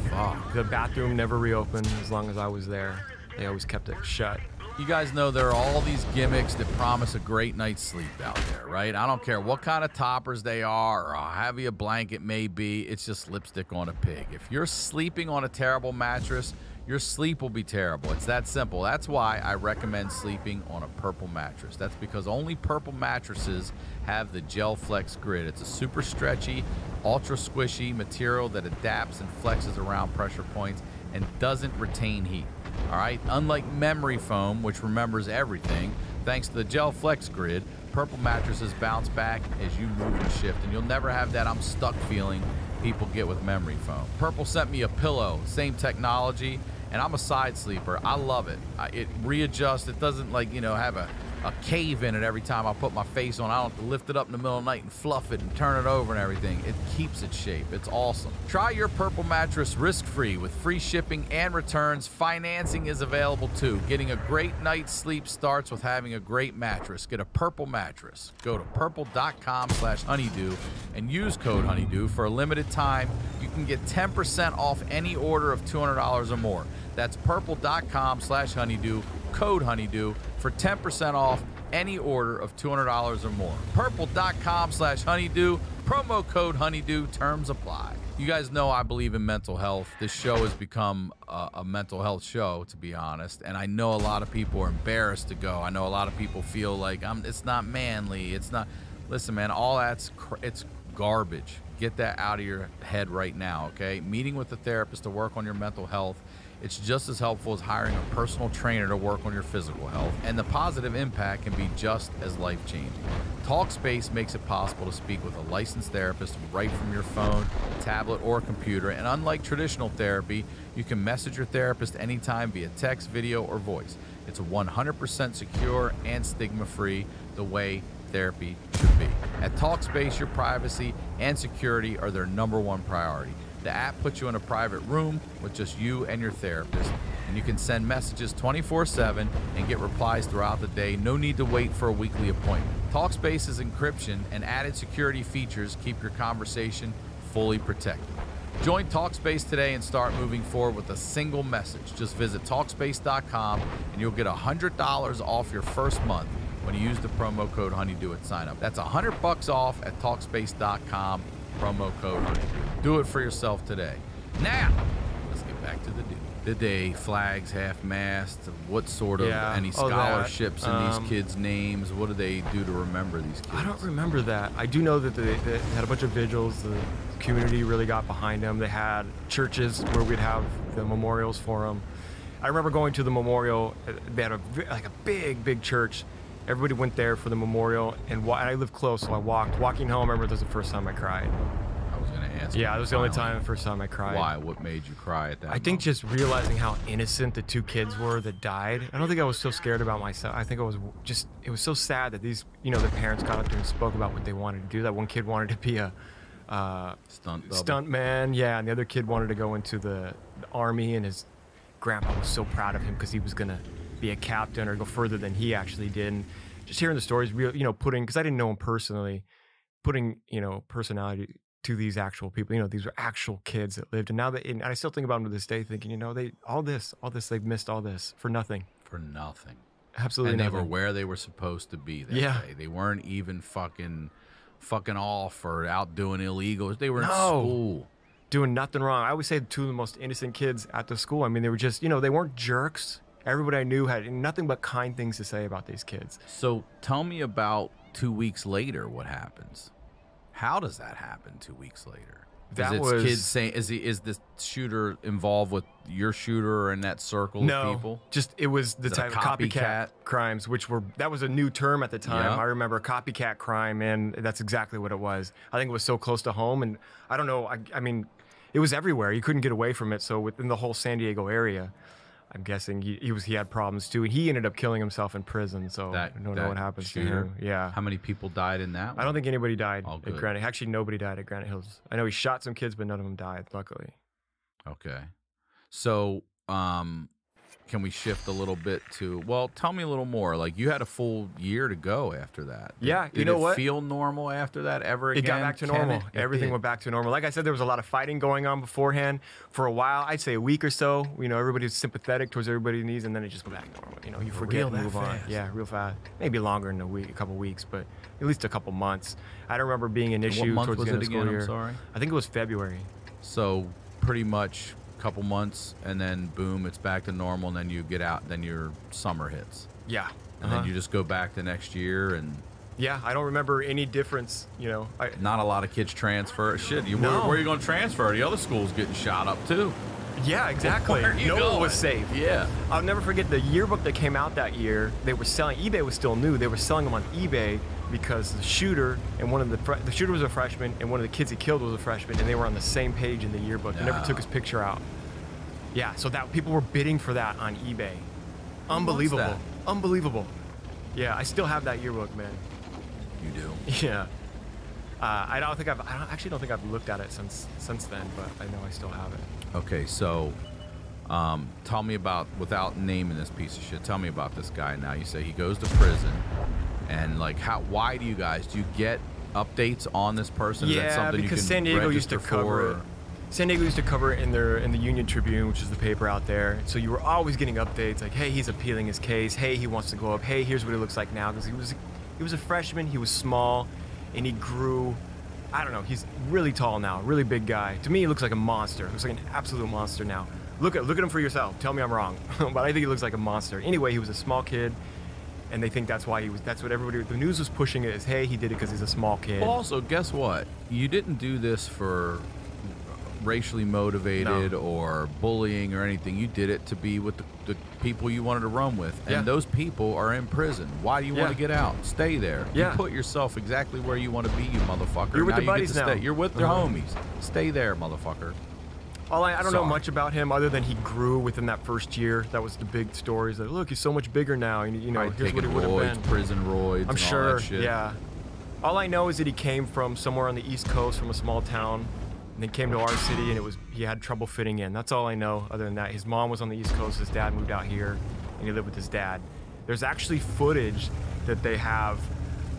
S2: Fuck.
S1: The bathroom never reopened as long as I was there. They always kept it shut.
S2: You guys know there are all these gimmicks that promise a great night's sleep out there, right? I don't care what kind of toppers they are or how heavy a blanket may be, it's just lipstick on a pig. If you're sleeping on a terrible mattress, your sleep will be terrible. It's that simple. That's why I recommend sleeping on a purple mattress. That's because only purple mattresses have the Gel Flex grid. It's a super stretchy, ultra squishy material that adapts and flexes around pressure points and doesn't retain heat. All right, unlike memory foam, which remembers everything, thanks to the Gel Flex grid, purple mattresses bounce back as you move and shift, and you'll never have that I'm stuck feeling people get with memory foam. Purple sent me a pillow, same technology, and I'm a side sleeper. I love it. I, it readjusts. It doesn't like you know have a a cave in it every time I put my face on. I don't have to lift it up in the middle of the night and fluff it and turn it over and everything. It keeps its shape. It's awesome. Try your purple mattress risk free with free shipping and returns. Financing is available too. Getting a great night's sleep starts with having a great mattress. Get a purple mattress. Go to purple.com slash honeydew and use code honeydew for a limited time. You can get 10% off any order of $200 or more. That's purple.com slash honeydew, code honeydew for 10% off any order of $200 or more. Purple.com slash honeydew, promo code honeydew, terms apply. You guys know I believe in mental health. This show has become a, a mental health show, to be honest. And I know a lot of people are embarrassed to go. I know a lot of people feel like I'm, it's not manly. It's not. Listen, man, all that's it's garbage. Get that out of your head right now, okay? Meeting with a therapist to work on your mental health it's just as helpful as hiring a personal trainer to work on your physical health, and the positive impact can be just as life changing. Talkspace makes it possible to speak with a licensed therapist right from your phone, tablet, or computer, and unlike traditional therapy, you can message your therapist anytime via text, video, or voice. It's 100% secure and stigma free, the way therapy should be. At Talkspace, your privacy and security are their number one priority. The app puts you in a private room with just you and your therapist, and you can send messages 24 7 and get replies throughout the day. No need to wait for a weekly appointment. Talkspace's encryption and added security features keep your conversation fully protected. Join Talkspace today and start moving forward with a single message. Just visit Talkspace.com and you'll get $100 off your first month when you use the promo code Honeydew at sign up. That's 100 bucks off at Talkspace.com, promo code Honeydew. Do it for yourself today. Now, let's get back to the dude. Did they flags half-mast? What sort of
S1: Yeah,
S2: any
S1: oh, that,
S2: scholarships in these
S1: um,
S2: kids' names? What do they do to remember these kids?
S1: I don't remember that. I do know that they, they had a bunch of vigils. The community really got behind them. They had churches where we'd have the memorials for them. I remember going to the memorial. uh, They had a like a big, big church. Everybody went there for the memorial, and, wa- and I lived close, so I walked. Walking home, I remember that was the first time I cried.
S2: I was gonna ask.
S1: Yeah, it was the only time, the first time I cried.
S2: Why? What made you cry at that?
S1: I think just realizing how innocent the two kids were that died. I don't think I was so scared about myself. I think I was just, it was so sad that these, you know, the parents got up there and spoke about what they wanted to do. That one kid wanted to be a uh,
S2: stunt double.
S1: stunt man, yeah, and the other kid wanted to go into the, the army, and his grandpa was so proud of him because he was gonna be a captain or go further than he actually did. And just hearing the stories, real, you know, putting because I didn't know him personally, putting you know personality to these actual people. You know, these were actual kids that lived, and now that and I still think about them to this day, thinking, you know, they all this, all this, they've missed all this for nothing.
S2: for nothing.
S1: Absolutely
S2: and they
S1: nothing.
S2: were where they were supposed to be that
S1: Yeah.
S2: day. They weren't even fucking fucking off or out doing illegals. They were in school.
S1: doing nothing wrong. I always say two of the most innocent kids at the school. I mean, they were just, you know, they weren't jerks. Everybody I knew had nothing but kind things to say about these kids.
S2: So tell me about two weeks later what happens. How does that happen two weeks later?
S1: That
S2: is it
S1: was
S2: kids saying is he is this shooter involved with your shooter or in that circle
S1: no,
S2: of people?
S1: just it was the type of copycat,
S2: copycat?
S1: crimes, which were that was a new term at the time.
S2: Yeah.
S1: I remember copycat crime, and that's exactly what it was. I think it was so close to home, and I don't know. I, I mean, it was everywhere. You couldn't get away from it. So within the whole San Diego area, I'm guessing he, he was he had problems too, and he ended up killing himself in prison. So
S2: That-
S1: I don't know what happens
S2: shooter?
S1: to him. Yeah.
S2: How many people died in that?
S1: I don't think anybody died
S2: Oh,
S1: at
S2: good.
S1: Granite. Actually, nobody died at Granite Hills. I know he shot some kids, but none of them died. Luckily.
S2: Okay. So, um, can we shift a little bit to? Well, tell me a little more. Like you had a full year to go after that. Did-
S1: Yeah, you
S2: did
S1: know
S2: it
S1: what?
S2: Feel normal after that ever
S1: It got back to normal.
S2: it? It
S1: Everything
S2: did.
S1: went back to normal. Like I said, there was a lot of fighting going on beforehand. For a while, I'd say a week or so. You know, everybody was sympathetic towards everybody's needs, and then it just went back to normal. You know, you forget
S2: Real
S1: and
S2: that
S1: move on.
S2: fast.
S1: Yeah, real fast. Maybe longer than a week, a couple weeks, but at least a couple months. I don't remember being an issue
S2: What month
S1: towards
S2: was
S1: the end
S2: it
S1: of school
S2: again? I'm
S1: year.
S2: sorry.
S1: I think it was February.
S2: So pretty much a couple months, and then boom, it's back to normal. And then you get out. Then your summer hits,
S1: Yeah.
S2: and
S1: Uh-huh.
S2: then you just go back the next year and.
S1: Yeah, I don't remember any difference. You know, I,
S2: Not a lot of kids transfer. Shit, you,
S1: No.
S2: where, where are you going to transfer? The other school's getting shot up too.
S1: yeah, exactly.
S2: Where are you
S1: no
S2: going?
S1: one was safe.
S2: Yeah.
S1: I'll never forget the yearbook that came out that year. They were selling eBay was still new. They were selling them on eBay because the shooter and one of the the shooter was a freshman and one of the kids he killed was a freshman and they were on the same page in the yearbook. They never took his picture out. Yeah, so that people were bidding for that on eBay. Unbelievable.
S2: that?
S1: Unbelievable. Yeah, I still have that yearbook, man.
S2: You do.
S1: Yeah. Uh, I don't think I've I don't, actually don't think I've looked at it since since then, but I know I still have it.
S2: Okay, so um, tell me about without naming this piece of shit. Tell me about this guy now. You say he goes to prison, and like how? Why do you guys do you get updates on this person? Is that
S1: Yeah,
S2: something
S1: because
S2: you can
S1: San Diego used to cover it. San Diego used to cover it in their in the Union Tribune, which is the paper out there. So you were always getting updates like, "Hey, he's appealing his case. Hey, he wants to go up. Hey, here's what he looks like now." Because he was he was a freshman, he was small, and he grew. I don't know. He's really tall now, really big guy. To me, he looks like a monster. He looks like an absolute monster now. Look at look at him for yourself. Tell me I'm wrong, but I think he looks like a monster. Anyway, he was a small kid, and they think that's why he was. That's what everybody. The news was pushing it as, "Hey, he did it because he's a small kid."
S2: Also, guess what? You didn't do this for racially motivated
S1: No.
S2: or bullying or anything. You did it to be with the, the people you wanted to run with, and
S1: Yeah.
S2: those people are in prison. Why do you want to get out? Stay there.
S1: Yeah.
S2: You put yourself exactly where you want to be, you motherfucker.
S1: You're with
S2: now
S1: the buddies
S2: to
S1: now.
S2: Stay. You're with your
S1: Uh-huh.
S2: homies. Stay there, motherfucker.
S1: All I, I don't know much about him other than he grew within that first year. That was the big stories. That look, he's so much bigger now. And, you know,
S2: Right,
S1: here's what he would have been.
S2: prison roids.
S1: I'm
S2: and all
S1: sure. Yeah. All I know is that he came from somewhere on the East Coast, from a small town, and then came to our city, and it was he had trouble fitting in. That's all I know. Other than that, his mom was on the East Coast. His dad moved out here, and he lived with his dad. There's actually footage that they have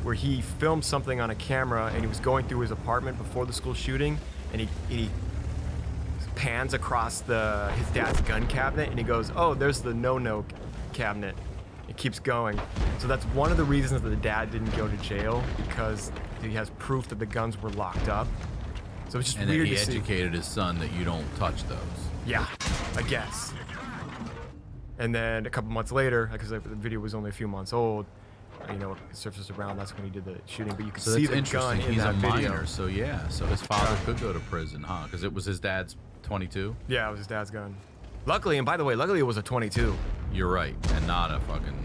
S1: where he filmed something on a camera, and he was going through his apartment before the school shooting, and he, he pans across the his dad's gun cabinet and he goes, "Oh, there's the no-no cabinet." It keeps going. So that's one of the reasons that the dad didn't go to jail because he has proof that the guns were locked up. So it's just
S2: And then
S1: weird
S2: he
S1: to see.
S2: educated his son that you don't touch those.
S1: Yeah, I guess. And then a couple months later, because the video was only a few months old, you know, it surfaced around. That's when he did the shooting. But you could
S2: So
S1: see the gun in
S2: He's
S1: that
S2: a
S1: video.
S2: minor, so yeah. So his father could go to prison, huh? Because it was his dad's 22.
S1: Yeah, it was his dad's gun. Luckily, and by the way, luckily it was a 22.
S2: You're right, and not a fucking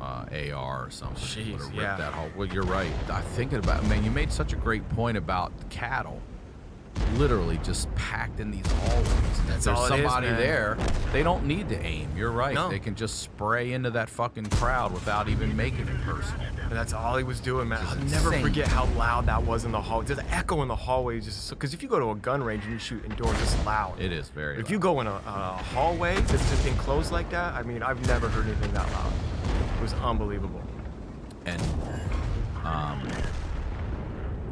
S2: uh, AR or something.
S1: Jeez, yeah.
S2: That whole. Well, you're right. I'm thinking about. Man, you made such a great point about cattle. Literally just packed in these hallways. And if there's somebody
S1: man.
S2: there, they don't need to aim. You're right.
S1: No.
S2: They can just spray into that fucking crowd without even making it personal.
S1: And that's all he was doing, man. I'll
S2: is
S1: never
S2: insane.
S1: forget how loud that was in the hallway. There's an echo in the hallway, just because if you go to a gun range and you shoot indoors, it's loud.
S2: It is very.
S1: If you go in a, a hallway that's just enclosed like that, I mean, I've never heard anything that loud. It was unbelievable.
S2: And um,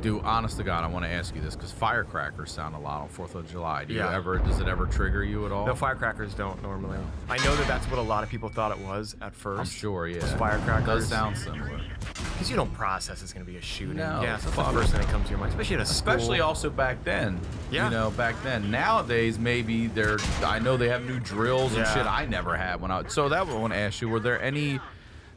S2: do honest to God, I want to ask you this because firecrackers sound a lot on Fourth of July. Do you ever? Does it ever trigger you at all?
S1: No firecrackers don't normally. I know that that's what a lot of people thought it was at first.
S2: I'm sure. Yeah.
S1: firecrackers.
S2: Does sound similar.
S1: Because you don't process it's going to be a shooting.
S2: No,
S1: yeah,
S2: it's
S1: that's the first thing that comes to your mind, especially at a
S2: Especially
S1: school.
S2: also back then.
S1: Yeah.
S2: You know, back then. Nowadays, maybe they're. I know they have new drills and
S1: Yeah.
S2: shit. I never had when I. So that one I want to ask you: Were there any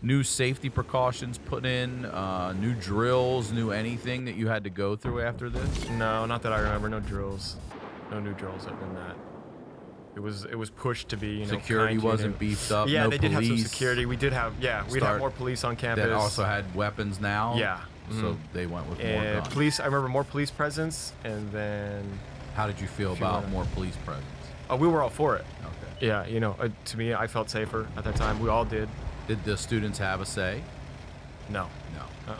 S2: new safety precautions put in, uh, new drills, new anything that you had to go through after this?
S1: No, not that I remember. No drills. No new drills other than that. It was it was pushed to be you know
S2: Security wasn't beefed up.
S1: Yeah,
S2: no
S1: they did have some security. We did have yeah,
S2: we
S1: had more police on campus.
S2: That also had weapons now.
S1: Yeah.
S2: So
S1: Mhm.
S2: they went with more
S1: and
S2: guns.
S1: police. I remember more police presence, and then
S2: How did you feel about more police presence?
S1: oh, we were all for it.
S2: Okay.
S1: Yeah, you know, uh, to me, I felt safer at that time. We all did.
S2: Did the students have a say?
S1: No.
S2: No.
S1: Uh-uh.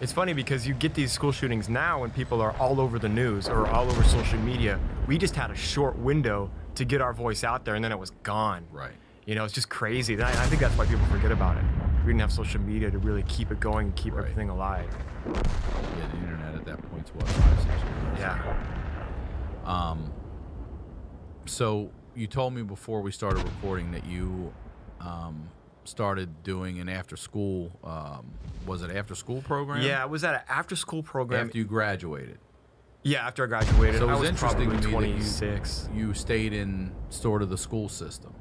S1: It's funny because you get these school shootings now when people are all over the news or all over social media. We just had a short window to get our voice out there, and then it was gone.
S2: Right.
S1: You know, it's just crazy. And I, I think that's why people forget about it. We didn't have social media to really keep it going and keep
S2: Right.
S1: everything alive.
S2: Yeah, the internet at that point's what five, six years.
S1: Yeah.
S2: Um. So you told me before we started recording that you um, started doing an after-school. Um, was it after-school program?
S1: Yeah, I was at an after-school program.
S2: After you graduated,
S1: yeah, after I graduated.
S2: So it
S1: I
S2: was
S1: was
S2: interesting to me that you- you stayed in sort of the school system.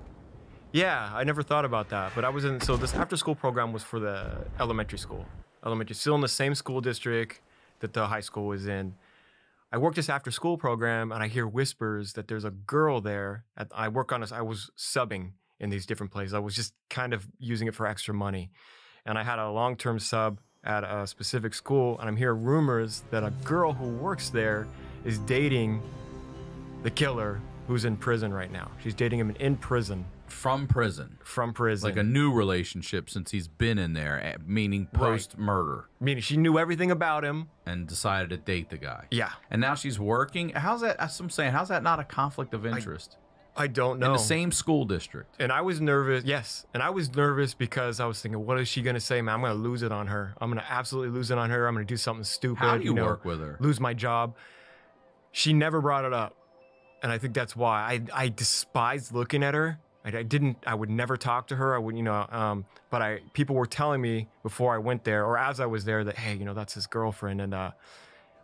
S1: Yeah, I never thought about that, but I was in. So this after-school program was for the elementary school. Elementary, still in the same school district that the high school was in. I worked this after-school program, and I hear whispers that there's a girl there. At, I work on this. I was subbing in these different places. I was just kind of using it for extra money, and I had a long-term sub at a specific school, and I'm hearing rumors that a girl who works there is dating the killer who's in prison right now. She's dating him in prison
S2: From prison,
S1: from prison.
S2: like a new relationship since he's been in there, eh, meaning post murder,
S1: meaning she knew everything about him.
S2: and decided to date the guy.
S1: Yeah,
S2: And now she's working. How's that? That's I'm saying. How's that not a conflict of interest?
S1: I don't know.
S2: In the same school district.
S1: and I was nervous. Yes, and I was nervous because I was thinking, what is she gonna say, man? I'm gonna lose it on her. I'm gonna absolutely lose it on her. I'm gonna do something stupid.
S2: How do you,
S1: know,
S2: work with her?
S1: Lose my job. She never brought it up, and I think that's why I I despised looking at her. I, I didn't. I would never talk to her. I would, you know. Um, but I people were telling me before I went there, or as I was there, that hey, you know, that's his girlfriend, and uh,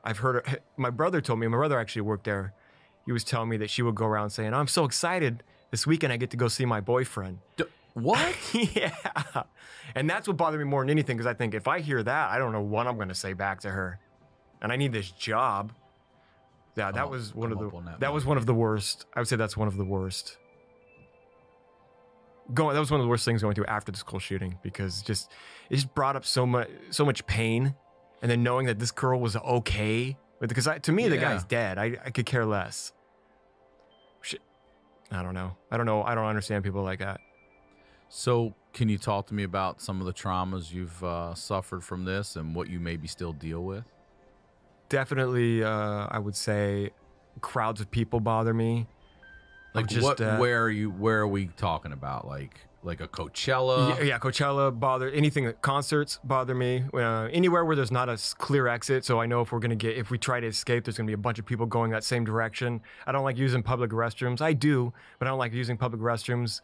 S1: I've heard her. My brother told me. My brother actually worked there. He was telling me that she would go around saying, "I'm so excited this weekend. I get to go see my boyfriend."
S2: D- what?
S1: yeah, and that's what bothered me more than anything because I think if I hear that, I don't know what I'm going to say back to her, and I need this job. Yeah, that was one of the
S2: on that
S1: that was
S2: one.
S1: of the worst. I would say that's one of the worst. Going that was one of the worst things going through after the school shooting because just it just brought up so much so much pain, and then knowing that this girl was okay because I, to me the guy's dead. I I could care less. Shit, I don't know. I don't know. I don't understand people like that.
S2: So, can you talk to me about some of the traumas you've uh, suffered from this and what you maybe still deal with?
S1: definitely uh, i would say crowds of people bother me
S2: Like,
S1: just,
S2: what?
S1: uh,
S2: where are you? Where are we talking about? Like, like a Coachella?
S1: yeah, yeah coachella bother anything concerts bother me. Uh, anywhere where there's not a clear exit so i know if we're gonna get if we try to escape there's gonna be a bunch of people going that same direction. I don't like using public restrooms. I do but i don't like using public restrooms.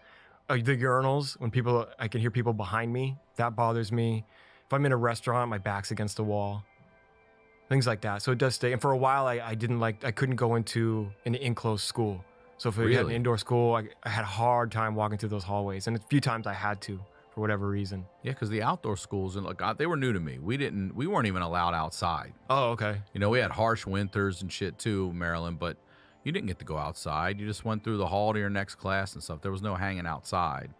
S1: Uh, the urinals when people i can hear people behind me that bothers me. If i'm in a restaurant my back's against the wall. Things like that. So it does stay and for a while i, I didn't like i couldn't go into an enclosed school so if we had an
S2: Really?
S1: indoor school I, I had a hard time walking through those hallways and a few times i had to for whatever reason
S2: Yeah, because the outdoor schools and like they were new to me. We didn't. We weren't even allowed outside.
S1: oh okay
S2: You know, we had harsh winters and shit too, Maryland, but you didn't get to go outside. You just went through the hall to your next class and stuff. There was no hanging outside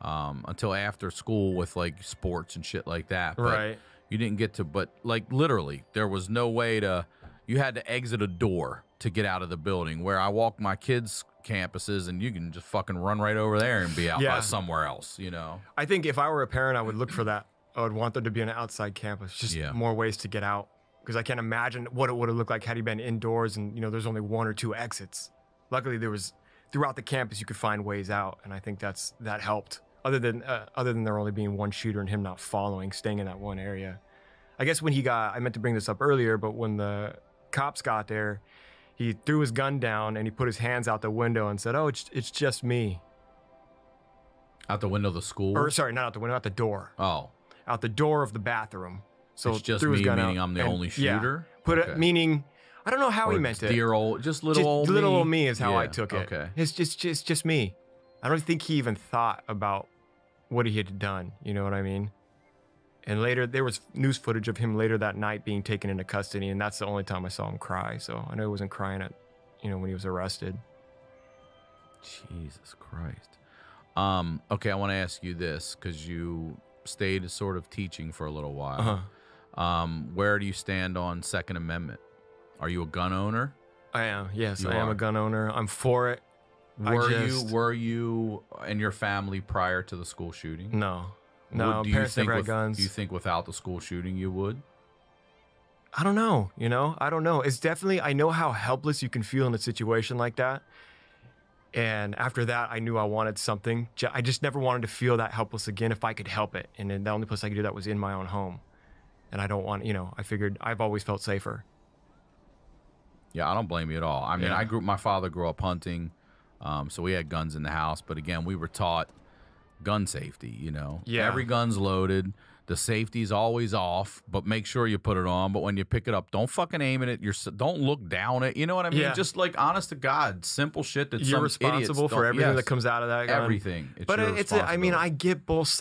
S2: um, until after school with like sports and shit like that. But
S1: right
S2: You didn't get to, but like literally, there was no way to. You had to exit a door to get out of the building. Where I walk my kids' campuses, and you can just fucking run right over there and be out
S1: Yeah.
S2: by somewhere else. You know.
S1: I think if I were a parent, I would look for that. I would want there to be an outside campus, just
S2: Yeah.
S1: more ways to get out. Because I can't imagine what it would have looked like had he been indoors and you know there's only one or two exits. Luckily, there was throughout the campus you could find ways out, and I think that's that helped. Other than uh, other than there only being one shooter and him not following, staying in that one area. I guess when he got, I meant to bring this up earlier, but when the cops got there, he threw his gun down and he put his hands out the window and said, "Oh, it's it's just me."
S2: Out the window of the school.
S1: Or sorry, not out the window, out the door.
S2: oh,
S1: out the door of the bathroom. So
S2: it's just
S1: threw his
S2: me,
S1: gun
S2: meaning
S1: out
S2: I'm the
S1: and-
S2: only
S1: yeah,
S2: shooter.
S1: put
S2: Okay.
S1: it meaning I don't know how he
S2: Or
S1: meant it.
S2: Dear old, just little
S1: just
S2: old
S1: little
S2: me.
S1: old me is how I took it.
S2: Okay.
S1: It's just just just me. I don't think he even thought about what he had done. You know what I mean? And later, there was news footage of him later that night being taken into custody, and that's the only time I saw him cry. So I know he wasn't crying at, you know, when he was arrested.
S2: Jesus Christ. Um, okay, I want to ask you this because you stayed sort of teaching for a little while.
S1: Uh-huh.
S2: Um, where do you stand on Second Amendment? Are you a gun owner?
S1: I am. Yes,
S2: You
S1: I am a gun owner. I'm for it.
S2: Were
S1: just-
S2: you were you and your family prior to the school shooting?
S1: No, no.
S2: Do you
S1: parents
S2: think
S1: never had
S2: with-
S1: guns.
S2: Do you think without the school shooting you would?
S1: I don't know. You know, I don't know. It's definitely. I know how helpless you can feel in a situation like that. And after that, I knew I wanted something. I just never wanted to feel that helpless again if I could help it. And then the only place I could do that was in my own home. And I don't want, you know, I figured I've always felt safer.
S2: Yeah, I don't blame you at all. I mean,
S1: Yeah.
S2: I grew. My father grew up hunting, um, so we had guns in the house. But again, we were taught gun safety. You know,
S1: Yeah.
S2: every gun's loaded. The safety's always off, but make sure you put it on. But when you pick it up, don't fucking aim at it. You're don't look down it. You know what I mean?
S1: Yeah.
S2: Just like honest to God, simple shit that
S1: You're responsible for everything
S2: yes,
S1: that comes out of that gun.
S2: everything. It's
S1: But it's, I mean. I get both sides.